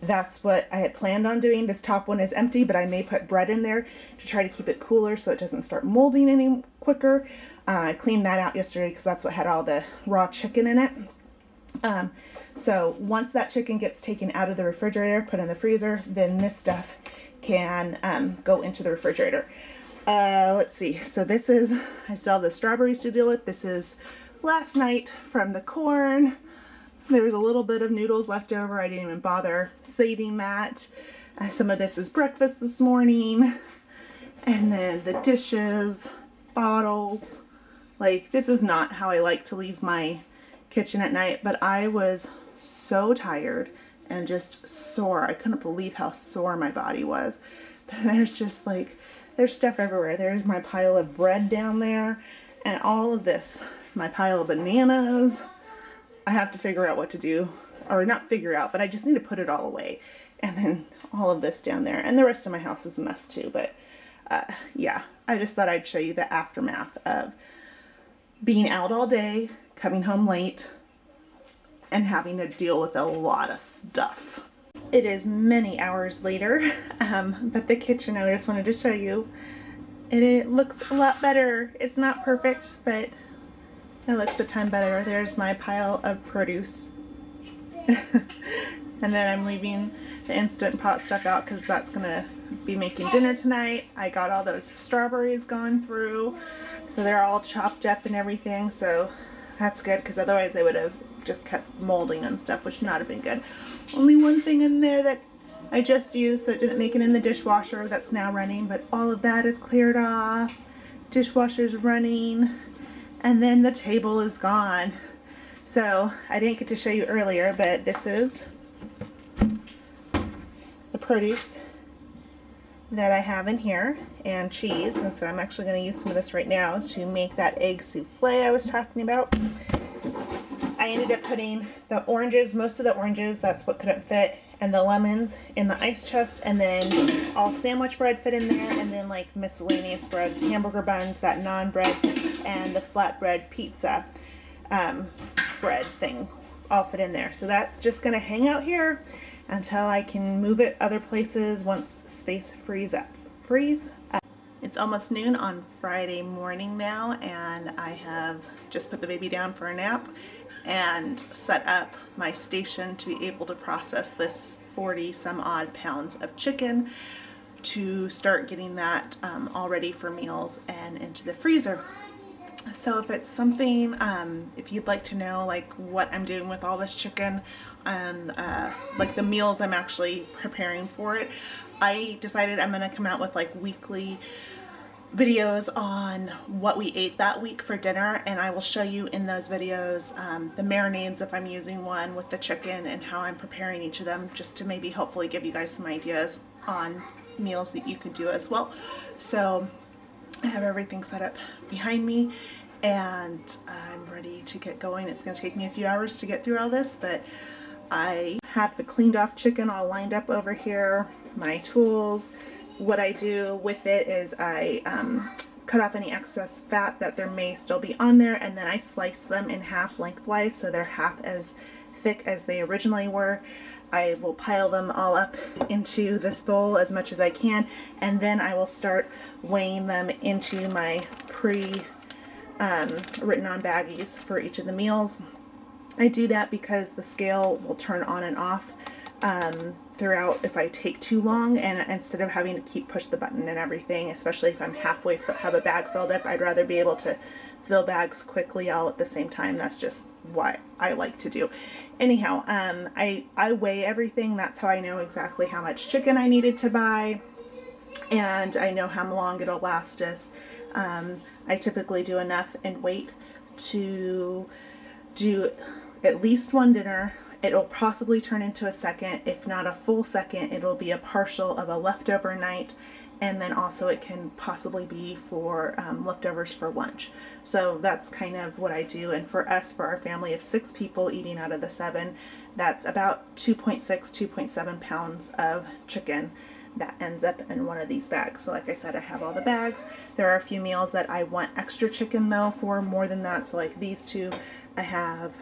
Speaker 1: that's what I had planned on doing. This top one is empty, but I may put bread in there to try to keep it cooler so it doesn't start molding any quicker. Uh, I cleaned that out yesterday because that's what had all the raw chicken in it. Um, so once that chicken gets taken out of the refrigerator, put in the freezer, then this stuff can um, go into the refrigerator. Uh, let's see. So this is, I still have the strawberries to deal with. This is last night from the corn. There was a little bit of noodles left over. I didn't even bother saving that. Uh, some of this is breakfast this morning. And then the dishes, bottles. Like, this is not how I like to leave my kitchen at night, but I was so tired and just sore. I couldn't believe how sore my body was. But there's just like, there's stuff everywhere. There's my pile of bread down there and all of this. My pile of bananas. I have to figure out what to do. Or not figure out, but I just need to put it all away. And then all of this down there. And the rest of my house is a mess too. But uh, yeah, I just thought I'd show you the aftermath of being out all day, coming home late, and having to deal with a lot of stuff. It is many hours later, um, but the kitchen I just wanted to show you. It, it looks a lot better. It's not perfect, but it looks a ton better. There's my pile of produce. and then I'm leaving the Instant Pot stuff out because that's going to be making dinner tonight. I got all those strawberries gone through, so they're all chopped up and everything. So that's good because otherwise they would have just kept molding and stuff, which not have been good. Only one thing in there that I just used, so it didn't make it in the dishwasher. That's now running, but all of that is cleared off. Dishwasher's running, and then the table is gone. So I didn't get to show you earlier, but this is the produce that I have in here and cheese and so I'm actually going to use some of this right now to make that egg souffle I was talking about. I ended up putting the oranges, most of the oranges, that's what couldn't fit, and the lemons in the ice chest and then all sandwich bread fit in there and then like miscellaneous bread, hamburger buns, that naan bread, and the flatbread pizza um, bread thing all fit in there. So that's just to hang out here until I can move it other places once space frees up. Freeze. It's almost noon on Friday morning now and I have just put the baby down for a nap and set up my station to be able to process this 40 some odd pounds of chicken to start getting that um, all ready for meals and into the freezer. So if it's something, um, if you'd like to know like what I'm doing with all this chicken and uh, like the meals I'm actually preparing for it, I decided I'm going to come out with like weekly videos on what we ate that week for dinner and I will show you in those videos um, the marinades if I'm using one with the chicken and how I'm preparing each of them just to maybe hopefully give you guys some ideas on meals that you could do as well. So I have everything set up behind me and I'm ready to get going. It's going to take me a few hours to get through all this, but I have the cleaned off chicken all lined up over here, my tools. What I do with it is I um, cut off any excess fat that there may still be on there and then I slice them in half lengthwise so they're half as thick as they originally were. I will pile them all up into this bowl as much as I can and then I will start weighing them into my pre um, written on baggies for each of the meals. I do that because the scale will turn on and off um, throughout if I take too long and instead of having to keep push the button and everything, especially if I'm halfway have a bag filled up, I'd rather be able to fill bags quickly all at the same time. That's just what I like to do. Anyhow, um, I, I weigh everything. That's how I know exactly how much chicken I needed to buy and I know how long it'll last us. Um, I typically do enough and wait to do at least one dinner. It'll possibly turn into a second. If not a full second, it'll be a partial of a leftover night. And then also it can possibly be for um, leftovers for lunch. So that's kind of what I do. And for us, for our family of six people eating out of the seven, that's about 2.6, 2.7 pounds of chicken that ends up in one of these bags. So like I said, I have all the bags. There are a few meals that I want extra chicken though for more than that. So like these two I have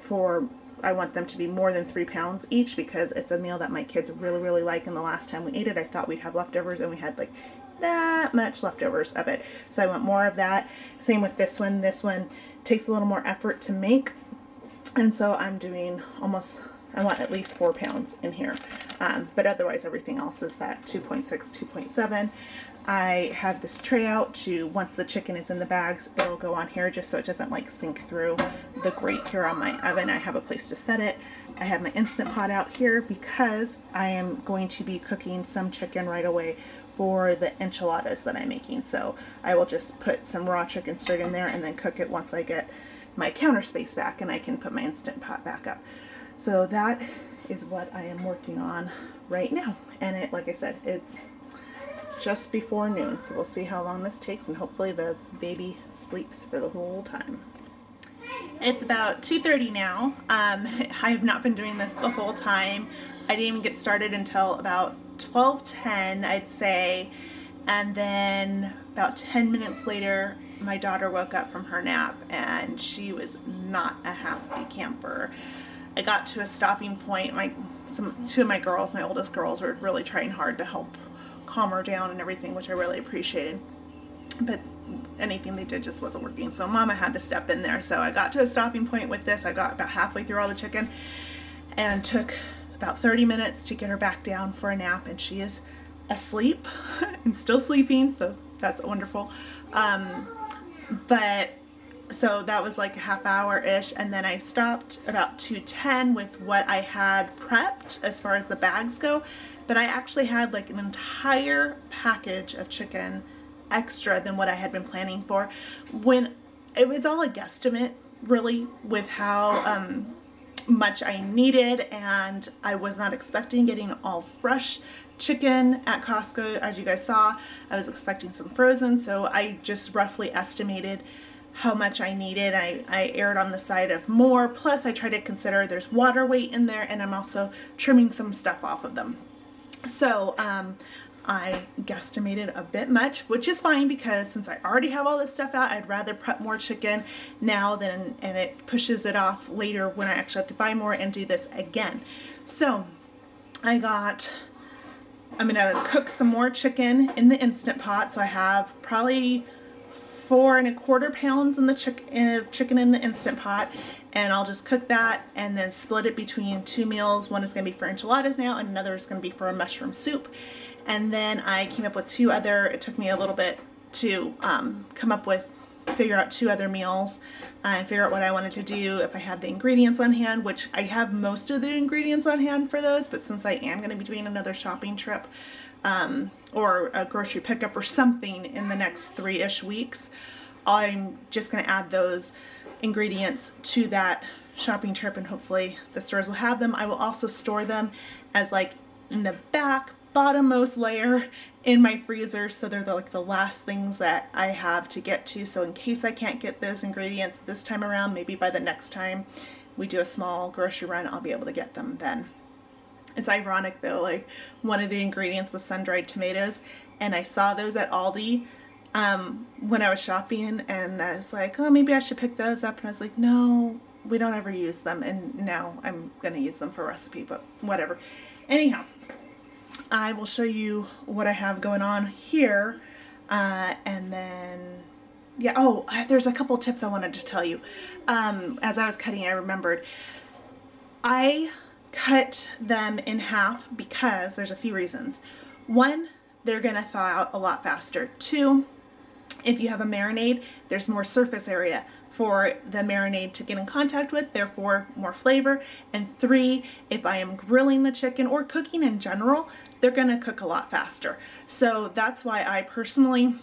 Speaker 1: for, I want them to be more than three pounds each because it's a meal that my kids really, really like. And the last time we ate it, I thought we'd have leftovers and we had like that much leftovers of it. So I want more of that. Same with this one. This one takes a little more effort to make. And so I'm doing almost I want at least four pounds in here. Um, but otherwise everything else is that 2.6, 2.7. I have this tray out to, once the chicken is in the bags, it'll go on here just so it doesn't like sink through the grate here on my oven. I have a place to set it. I have my Instant Pot out here because I am going to be cooking some chicken right away for the enchiladas that I'm making. So I will just put some raw chicken straight in there and then cook it once I get my counter space back and I can put my Instant Pot back up. So that is what I am working on right now. And it, like I said, it's just before noon. So we'll see how long this takes and hopefully the baby sleeps for the whole time. It's about 2.30 now. Um, I have not been doing this the whole time. I didn't even get started until about 12.10, I'd say. And then about 10 minutes later, my daughter woke up from her nap and she was not a happy camper. I got to a stopping point. My some two of my girls, my oldest girls, were really trying hard to help calm her down and everything, which I really appreciated. But anything they did just wasn't working. So mama had to step in there. So I got to a stopping point with this. I got about halfway through all the chicken and took about 30 minutes to get her back down for a nap and she is asleep and still sleeping, so that's wonderful. Um, but so that was like a half hour ish, and then I stopped about 210 with what I had prepped as far as the bags go. But I actually had like an entire package of chicken extra than what I had been planning for. When it was all a guesstimate, really, with how um, much I needed, and I was not expecting getting all fresh chicken at Costco, as you guys saw. I was expecting some frozen, so I just roughly estimated how much I needed. I, I aired on the side of more, plus I try to consider there's water weight in there, and I'm also trimming some stuff off of them. So um, I guesstimated a bit much, which is fine because since I already have all this stuff out, I'd rather prep more chicken now than, and it pushes it off later when I actually have to buy more and do this again. So I got, I'm gonna cook some more chicken in the Instant Pot. So I have probably four and a quarter pounds in the chick of chicken in the Instant Pot and I'll just cook that and then split it between two meals. One is going to be for enchiladas now and another is going to be for a mushroom soup. And then I came up with two other, it took me a little bit to um, come up with, figure out two other meals uh, and figure out what I wanted to do if I had the ingredients on hand, which I have most of the ingredients on hand for those, but since I am going to be doing another shopping trip, um, or a grocery pickup or something in the next three ish weeks, I'm just going to add those ingredients to that shopping trip and hopefully the stores will have them. I will also store them as like in the back bottommost layer in my freezer so they're the, like the last things that I have to get to so in case I can't get those ingredients this time around maybe by the next time we do a small grocery run I'll be able to get them then. It's ironic though, like one of the ingredients was sun-dried tomatoes and I saw those at Aldi um, when I was shopping and I was like, oh, maybe I should pick those up. And I was like, no, we don't ever use them. And now I'm going to use them for recipe, but whatever. Anyhow, I will show you what I have going on here. Uh, and then, yeah, oh, there's a couple tips I wanted to tell you. Um, as I was cutting, I remembered. I cut them in half because there's a few reasons. One, they're to thaw out a lot faster. Two, if you have a marinade, there's more surface area for the marinade to get in contact with, therefore more flavor. And three, if I am grilling the chicken or cooking in general, they're gonna cook a lot faster. So that's why I personally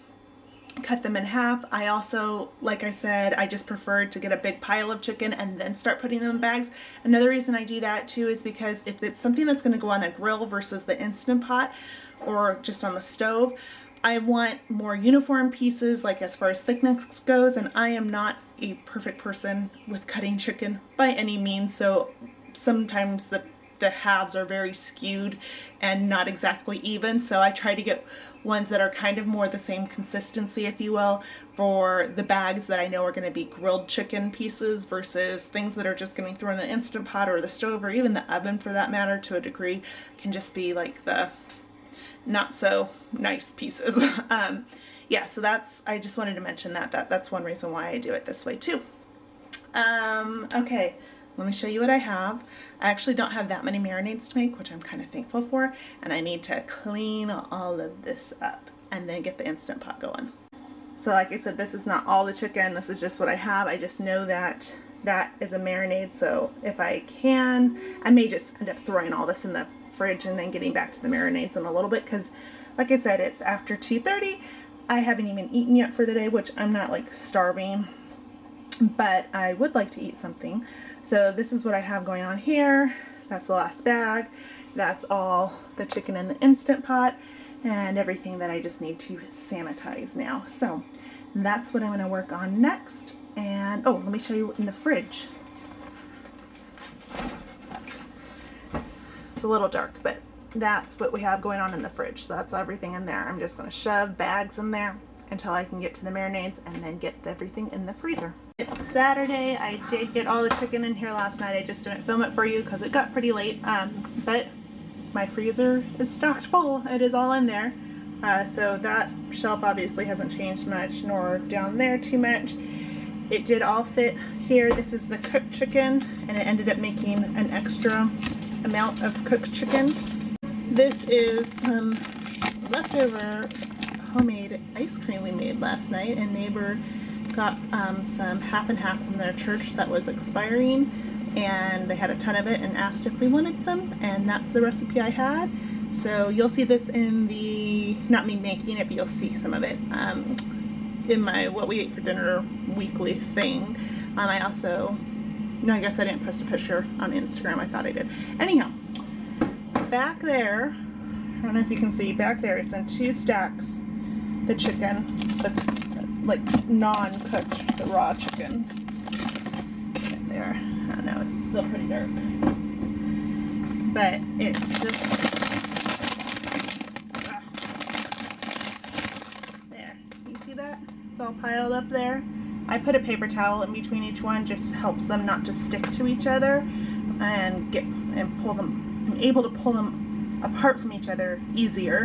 Speaker 1: cut them in half. I also, like I said, I just preferred to get a big pile of chicken and then start putting them in bags. Another reason I do that too is because if it's something that's going to go on the grill versus the Instant Pot or just on the stove, I want more uniform pieces, like as far as thickness goes, and I am not a perfect person with cutting chicken by any means, so sometimes the the halves are very skewed and not exactly even so I try to get ones that are kind of more the same consistency if you will for the bags that I know are going to be grilled chicken pieces versus things that are just going to throw in the instant pot or the stove or even the oven for that matter to a degree can just be like the not so nice pieces. um, yeah, so that's, I just wanted to mention that, that that's one reason why I do it this way too. Um, okay, let me show you what I have. I actually don't have that many marinades to make, which I'm kind of thankful for, and I need to clean all of this up and then get the Instant Pot going. So like I said, this is not all the chicken, this is just what I have. I just know that that is a marinade, so if I can, I may just end up throwing all this in the fridge and then getting back to the marinades in a little bit because like I said it's after 2.30 I haven't even eaten yet for the day which I'm not like starving but I would like to eat something so this is what I have going on here that's the last bag that's all the chicken in the Instant Pot and everything that I just need to sanitize now so that's what I'm going to work on next and oh let me show you in the fridge It's a little dark, but that's what we have going on in the fridge. So that's everything in there. I'm just going to shove bags in there until I can get to the marinades and then get everything in the freezer. It's Saturday. I did get all the chicken in here last night. I just didn't film it for you because it got pretty late. Um, but my freezer is stocked full. It is all in there. Uh, so that shelf obviously hasn't changed much, nor down there too much. It did all fit here. This is the cooked chicken, and it ended up making an extra amount of cooked chicken. This is some leftover homemade ice cream we made last night, and neighbor got um, some half and half from their church that was expiring, and they had a ton of it and asked if we wanted some, and that's the recipe I had. So you'll see this in the, not me making it, but you'll see some of it um, in my what we ate for dinner weekly thing. Um, I also, no, I guess I didn't post a picture on Instagram. I thought I did. Anyhow, back there, I don't know if you can see, back there, it's in two stacks, the chicken, the like non-cooked, raw chicken. There. I know, it's still pretty dark. But it's just There. You see that? It's all piled up there. I put a paper towel in between each one, just helps them not to stick to each other and get and pull them. I'm able to pull them apart from each other easier.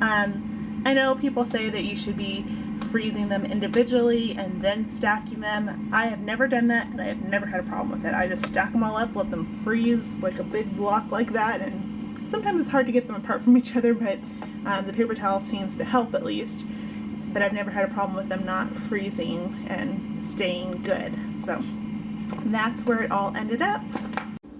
Speaker 1: Um, I know people say that you should be freezing them individually and then stacking them. I have never done that and I have never had a problem with it. I just stack them all up, let them freeze like a big block like that, and sometimes it's hard to get them apart from each other, but um, the paper towel seems to help at least. But I've never had a problem with them not freezing and staying good. So that's where it all ended up.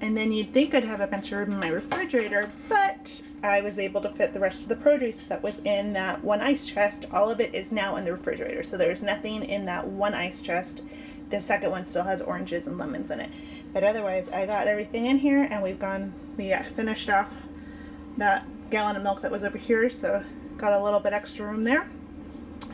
Speaker 1: And then you'd think I'd have a bunch of room in my refrigerator, but I was able to fit the rest of the produce that was in that one ice chest. All of it is now in the refrigerator. So there's nothing in that one ice chest. The second one still has oranges and lemons in it. But otherwise, I got everything in here and we've gone, we finished off that gallon of milk that was over here. So got a little bit extra room there.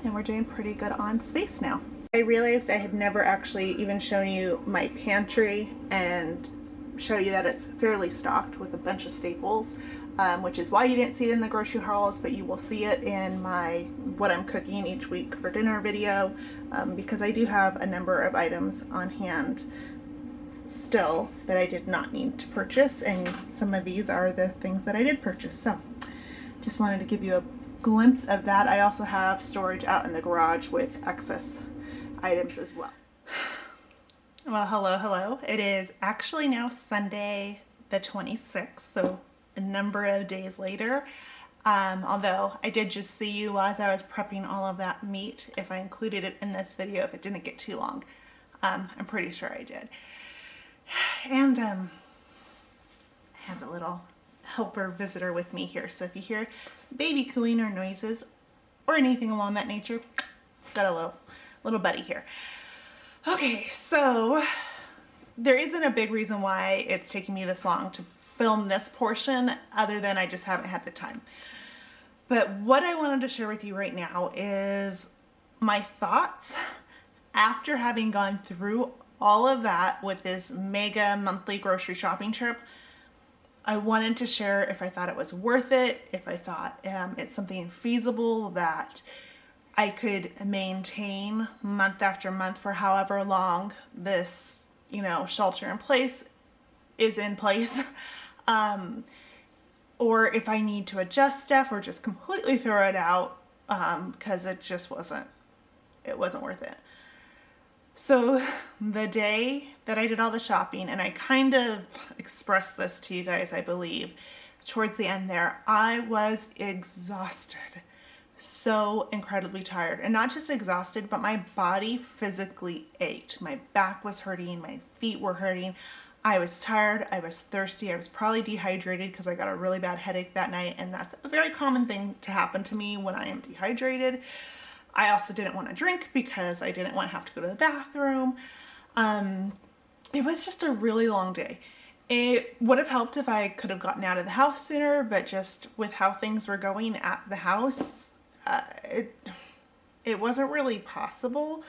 Speaker 1: And we're doing pretty good on space now. I realized I had never actually even shown you my pantry and show you that it's fairly stocked with a bunch of staples, um, which is why you didn't see it in the grocery hauls, but you will see it in my what I'm cooking each week for dinner video, um, because I do have a number of items on hand still that I did not need to purchase, and some of these are the things that I did purchase. So, just wanted to give you a glimpse of that. I also have storage out in the garage with excess items as well. Well, hello, hello. It is actually now Sunday the 26th, so a number of days later. Um, although I did just see you as I was prepping all of that meat, if I included it in this video, if it didn't get too long. Um, I'm pretty sure I did. And um, I have a little helper visitor with me here, so if you hear baby cooing or noises or anything along that nature, got a little, little buddy here. Okay, so there isn't a big reason why it's taking me this long to film this portion other than I just haven't had the time. But what I wanted to share with you right now is my thoughts after having gone through all of that with this mega monthly grocery shopping trip. I wanted to share if I thought it was worth it, if I thought um, it's something feasible that I could maintain month after month for however long this, you know, shelter in place is in place. Um, or if I need to adjust stuff or just completely throw it out because um, it just wasn't, it wasn't worth it. So the day that I did all the shopping, and I kind of expressed this to you guys, I believe, towards the end there, I was exhausted. So incredibly tired. And not just exhausted but my body physically ached. My back was hurting my feet were hurting i was tired i was thirsty i was probably dehydrated because i got a really bad headache that night and that's a very common thing to happen to me when i am dehydrated. I also didn't want to drink because i didn't want to have to go to the bathroom. Um, it was just a really long day. It would have helped if I could have gotten out of the house sooner, but just with how things were going at the house, uh, it it wasn't really possible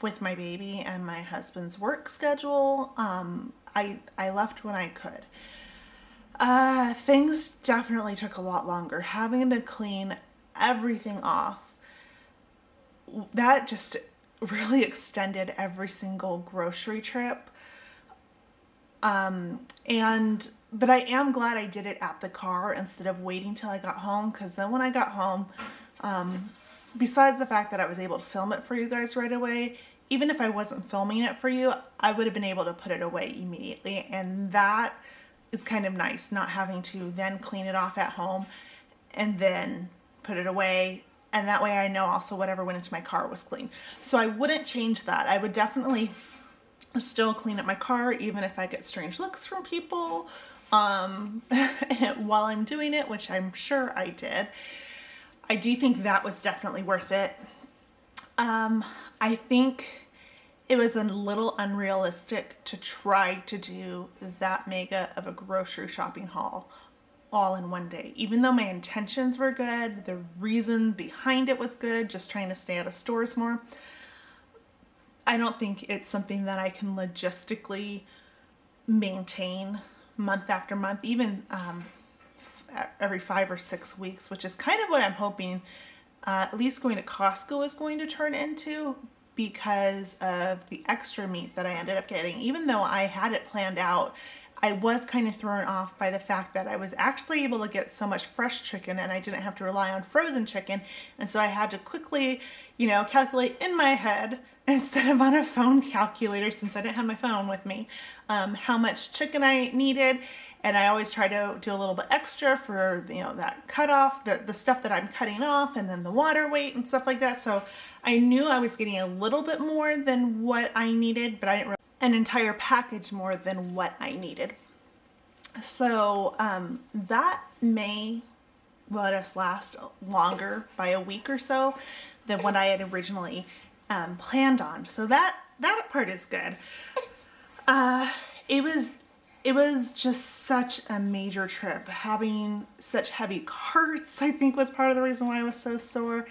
Speaker 1: with my baby and my husband's work schedule. Um, I I left when I could. Uh, things definitely took a lot longer. Having to clean everything off, that just really extended every single grocery trip. Um, and but I am glad I did it at the car instead of waiting till I got home because then when I got home, um, besides the fact that I was able to film it for you guys right away, even if I wasn't filming it for you, I would have been able to put it away immediately. And that is kind of nice, not having to then clean it off at home and then put it away, and that way I know also whatever went into my car was clean. So I wouldn't change that. I would definitely still clean up my car even if I get strange looks from people um, while I'm doing it, which I'm sure I did. I do think that was definitely worth it. Um, I think it was a little unrealistic to try to do that mega of a grocery shopping haul all in one day. Even though my intentions were good, the reason behind it was good, just trying to stay out of stores more. I don't think it's something that I can logistically maintain month after month, even um, every five or six weeks, which is kind of what I'm hoping uh, at least going to Costco is going to turn into because of the extra meat that I ended up getting. Even though I had it planned out I was kind of thrown off by the fact that I was actually able to get so much fresh chicken and I didn't have to rely on frozen chicken. And so I had to quickly, you know, calculate in my head instead of on a phone calculator since I didn't have my phone with me, um, how much chicken I needed. And I always try to do a little bit extra for, you know, that cut off, the, the stuff that I'm cutting off and then the water weight and stuff like that. So I knew I was getting a little bit more than what I needed, but I didn't really an entire package more than what I needed. So um, that may let us last longer by a week or so than what I had originally um, planned on. So that that part is good. Uh, it was it was just such a major trip. Having such heavy carts, I think, was part of the reason why I was so sore.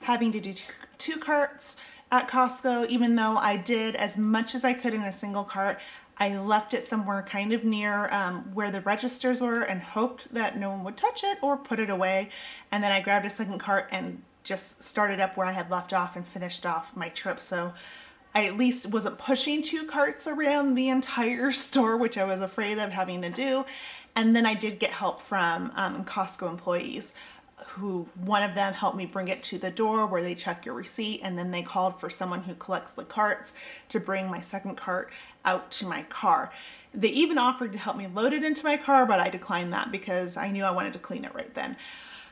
Speaker 1: Having to do two, two carts at Costco, even though I did as much as I could in a single cart. I left it somewhere kind of near um, where the registers were and hoped that no one would touch it or put it away. And then I grabbed a second cart and just started up where I had left off and finished off my trip. So I at least wasn't pushing two carts around the entire store, which I was afraid of having to do. And then I did get help from um, Costco employees who one of them helped me bring it to the door where they check your receipt and then they called for someone who collects the carts to bring my second cart out to my car. They even offered to help me load it into my car, but I declined that because I knew I wanted to clean it right then.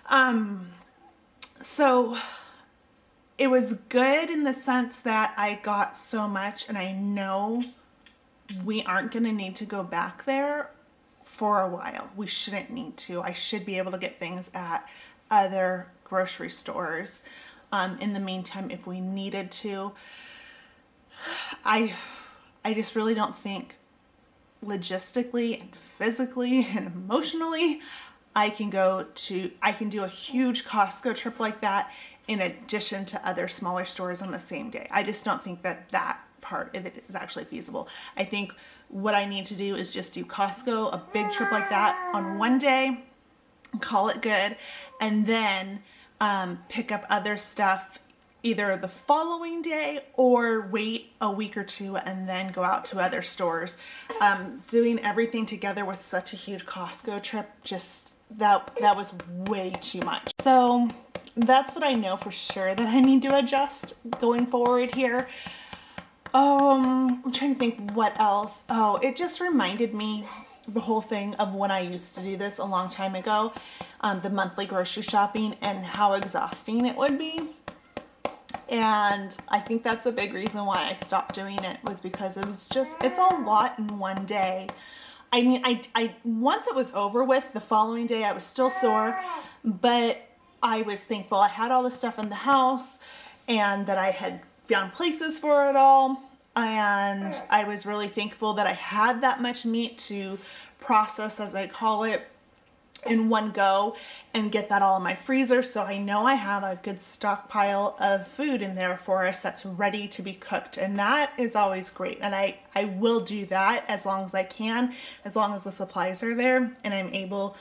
Speaker 1: Um, so it was good in the sense that I got so much and I know we aren't going to need to go back there for a while. We shouldn't need to. I should be able to get things at other grocery stores um, in the meantime if we needed to. I I just really don't think logistically and physically and emotionally I can go to I can do a huge Costco trip like that in addition to other smaller stores on the same day. I just don't think that that part of it is actually feasible. I think what I need to do is just do Costco, a big trip like that on one day call it good, and then um, pick up other stuff either the following day or wait a week or two and then go out to other stores. Um, doing everything together with such a huge Costco trip just that that was way too much. So that's what I know for sure that I need to adjust going forward here. Um, I'm trying to think what else. Oh, it just reminded me the whole thing of when I used to do this a long time ago, um, the monthly grocery shopping and how exhausting it would be. And I think that's a big reason why I stopped doing it was because it was just, it's a lot in one day. I mean, I, I once it was over with, the following day I was still sore, but I was thankful I had all the stuff in the house and that I had found places for it all and I was really thankful that I had that much meat to process, as I call it, in one go and get that all in my freezer. So I know I have a good stockpile of food in there for us that's ready to be cooked. And that is always great. And I I will do that as long as I can as long as the supplies are there and I'm able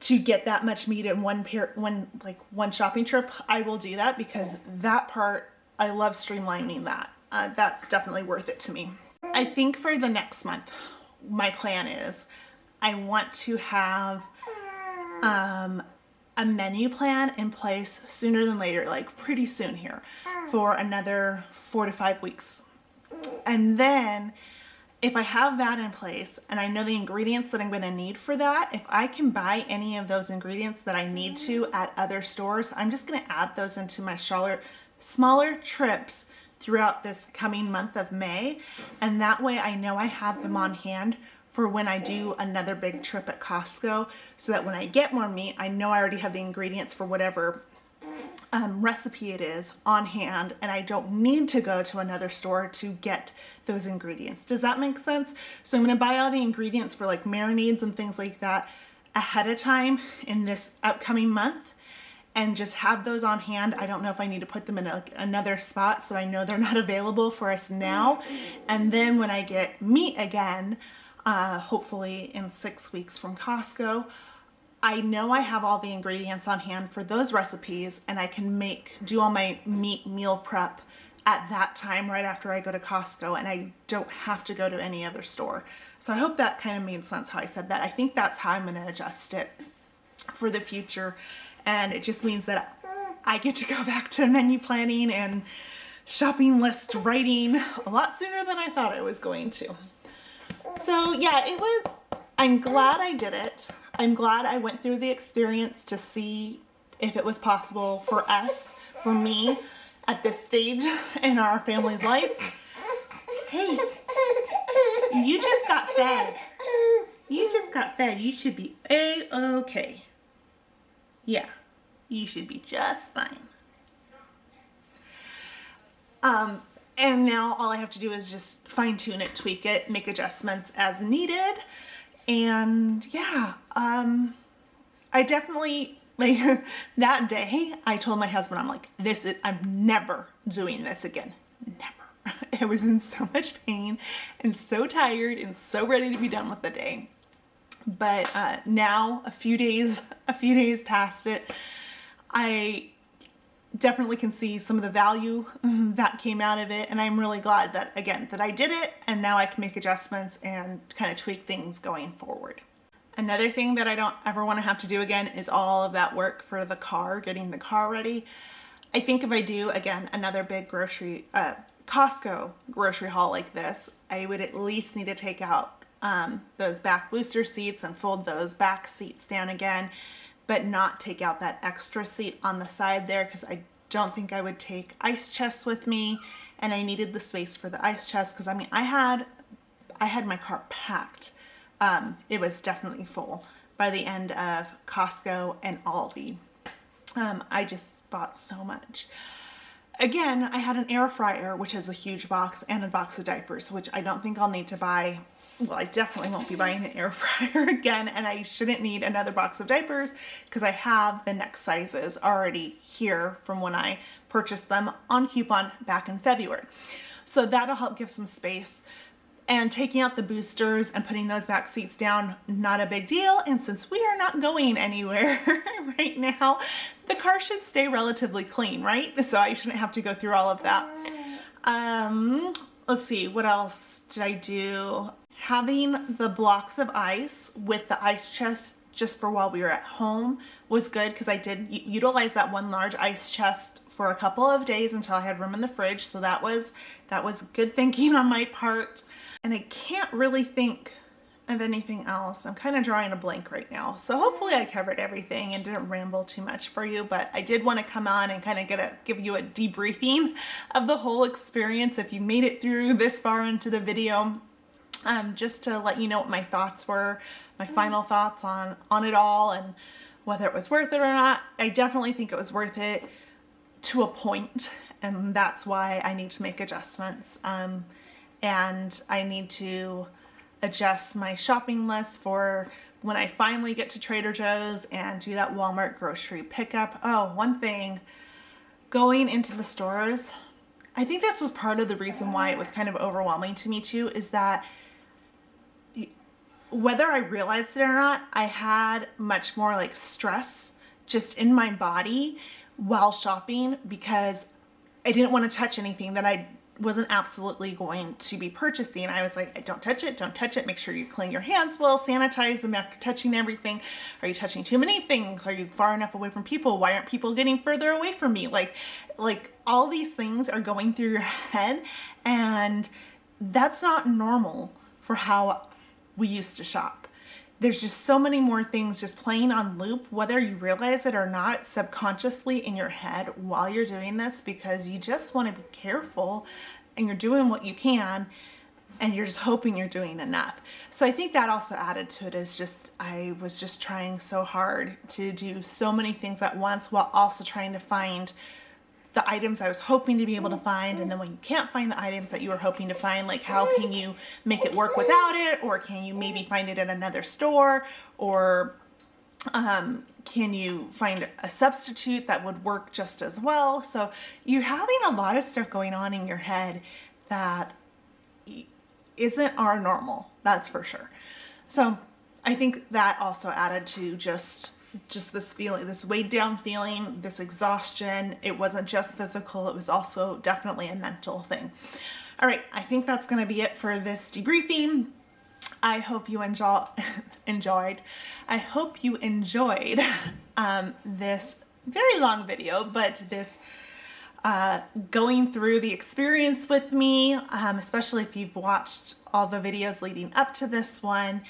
Speaker 1: to get that much meat in one pair one like one shopping trip I will do that because that part I love streamlining that uh, that's definitely worth it to me. I think for the next month, my plan is I want to have um, a menu plan in place sooner than later, like pretty soon here, for another four to five weeks. And then if I have that in place and I know the ingredients that I'm going to need for that, if I can buy any of those ingredients that I need to at other stores, I'm just going to add those into my smaller, smaller trips throughout this coming month of May. And that way I know I have them on hand for when I do another big trip at Costco so that when I get more meat, I know I already have the ingredients for whatever um, recipe it is on hand and I don't need to go to another store to get those ingredients. Does that make sense? So I'm gonna buy all the ingredients for like marinades and things like that ahead of time in this upcoming month and just have those on hand. I don't know if I need to put them in a, another spot so I know they're not available for us now. And then when I get meat again, uh, hopefully in six weeks from Costco, I know I have all the ingredients on hand for those recipes and I can make, do all my meat meal prep at that time right after I go to Costco and I don't have to go to any other store. So I hope that kind of made sense how I said that. I think that's how I'm going to adjust it for the future. And it just means that I get to go back to menu planning and shopping list writing a lot sooner than I thought I was going to. So yeah, it was, I'm glad I did it. I'm glad I went through the experience to see if it was possible for us, for me, at this stage in our family's life. Hey, you just got fed. You just got fed. You should be a-okay. Yeah, you should be just fine. Um, and now all I have to do is just fine tune it, tweak it, make adjustments as needed and yeah, um, I definitely like that day I told my husband, I'm like, this is, I'm never doing this again. Never. I was in so much pain and so tired and so ready to be done with the day. But uh, now a few days, a few days past it, I definitely can see some of the value that came out of it and I'm really glad that again that I did it and now I can make adjustments and kind of tweak things going forward. Another thing that I don't ever want to have to do again is all of that work for the car, getting the car ready. I think if I do again another big grocery uh, Costco grocery haul like this, I would at least need to take out um, those back booster seats and fold those back seats down again but not take out that extra seat on the side there because I don't think I would take ice chests with me and I needed the space for the ice chest because I mean I had I had my car packed. Um, it was definitely full by the end of Costco and Aldi. Um, I just bought so much. Again, I had an air fryer, which is a huge box, and a box of diapers, which I don't think I'll need to buy. Well, I definitely won't be buying an air fryer again, and I shouldn't need another box of diapers because I have the next sizes already here from when I purchased them on coupon back in February. So that'll help give some space and taking out the boosters and putting those back seats down, not a big deal. And since we are not going anywhere right now, the car should stay relatively clean, right? So I shouldn't have to go through all of that. Um, let's see, what else did I do? Having the blocks of ice with the ice chest just for while we were at home was good because I did utilize that one large ice chest for a couple of days until I had room in the fridge. So that was that was good thinking on my part and I can't really think of anything else. I'm kind of drawing a blank right now. So hopefully I covered everything and didn't ramble too much for you, but I did want to come on and kind of get a give you a debriefing of the whole experience if you made it through this far into the video. Um, just to let you know what my thoughts were, my final thoughts on on it all and whether it was worth it or not. I definitely think it was worth it to a point, and that's why I need to make adjustments. Um, and I need to adjust my shopping list for when I finally get to Trader Joe's and do that Walmart grocery pickup. Oh, one thing, going into the stores, I think this was part of the reason why it was kind of overwhelming to me too, is that whether I realized it or not, I had much more like stress just in my body while shopping because I didn't want to touch anything that I wasn't absolutely going to be purchasing. I was like, don't touch it, don't touch it. Make sure you clean your hands well, sanitize them after touching everything. Are you touching too many things? Are you far enough away from people? Why aren't people getting further away from me? Like, like all these things are going through your head and that's not normal for how we used to shop. There's just so many more things just playing on loop, whether you realize it or not, subconsciously in your head while you're doing this because you just want to be careful and you're doing what you can and you're just hoping you're doing enough. So I think that also added to it is just I was just trying so hard to do so many things at once while also trying to find the items I was hoping to be able to find and then when you can't find the items that you were hoping to find like how can you make it work without it? Or can you maybe find it at another store? Or um, can you find a substitute that would work just as well? So you're having a lot of stuff going on in your head that isn't our normal, that's for sure. So I think that also added to just just this feeling, this weighed down feeling, this exhaustion. It wasn't just physical, it was also definitely a mental thing. All right, I think that's going to be it for this debriefing. I hope you enjoy, enjoyed. I hope you enjoyed um, this very long video, but this uh, going through the experience with me, um, especially if you've watched all the videos leading up to this one.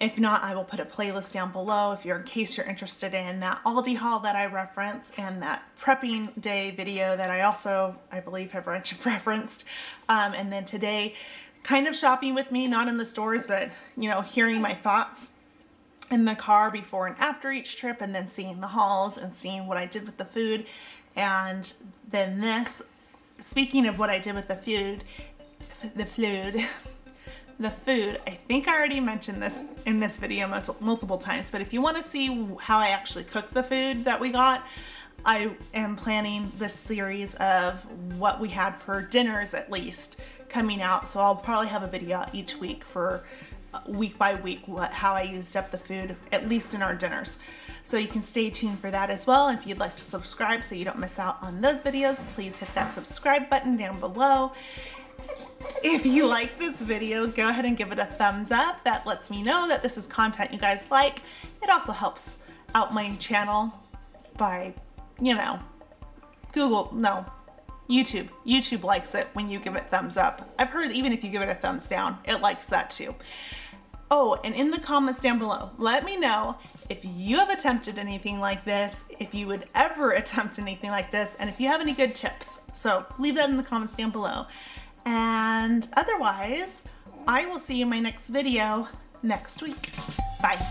Speaker 1: If not, I will put a playlist down below if you're in case you're interested in that Aldi haul that I reference and that prepping day video that I also, I believe, have referenced. Um, and then today, kind of shopping with me, not in the stores, but, you know, hearing my thoughts in the car before and after each trip and then seeing the hauls and seeing what I did with the food and then this, speaking of what I did with the food, the food, the food, I think I already mentioned this in this video multiple times, but if you want to see how I actually cook the food that we got, I am planning this series of what we had for dinners at least coming out. So I'll probably have a video each week for uh, week by week what how I used up the food, at least in our dinners. So you can stay tuned for that as well. If you'd like to subscribe so you don't miss out on those videos, please hit that subscribe button down below. If you like this video, go ahead and give it a thumbs up. That lets me know that this is content you guys like. It also helps out my channel by, you know, Google, no, YouTube. YouTube likes it when you give it thumbs up. I've heard even if you give it a thumbs down, it likes that too. Oh, and in the comments down below, let me know if you have attempted anything like this, if you would ever attempt anything like this, and if you have any good tips. So leave that in the comments down below. And otherwise, I will see you in my next video next week. Bye.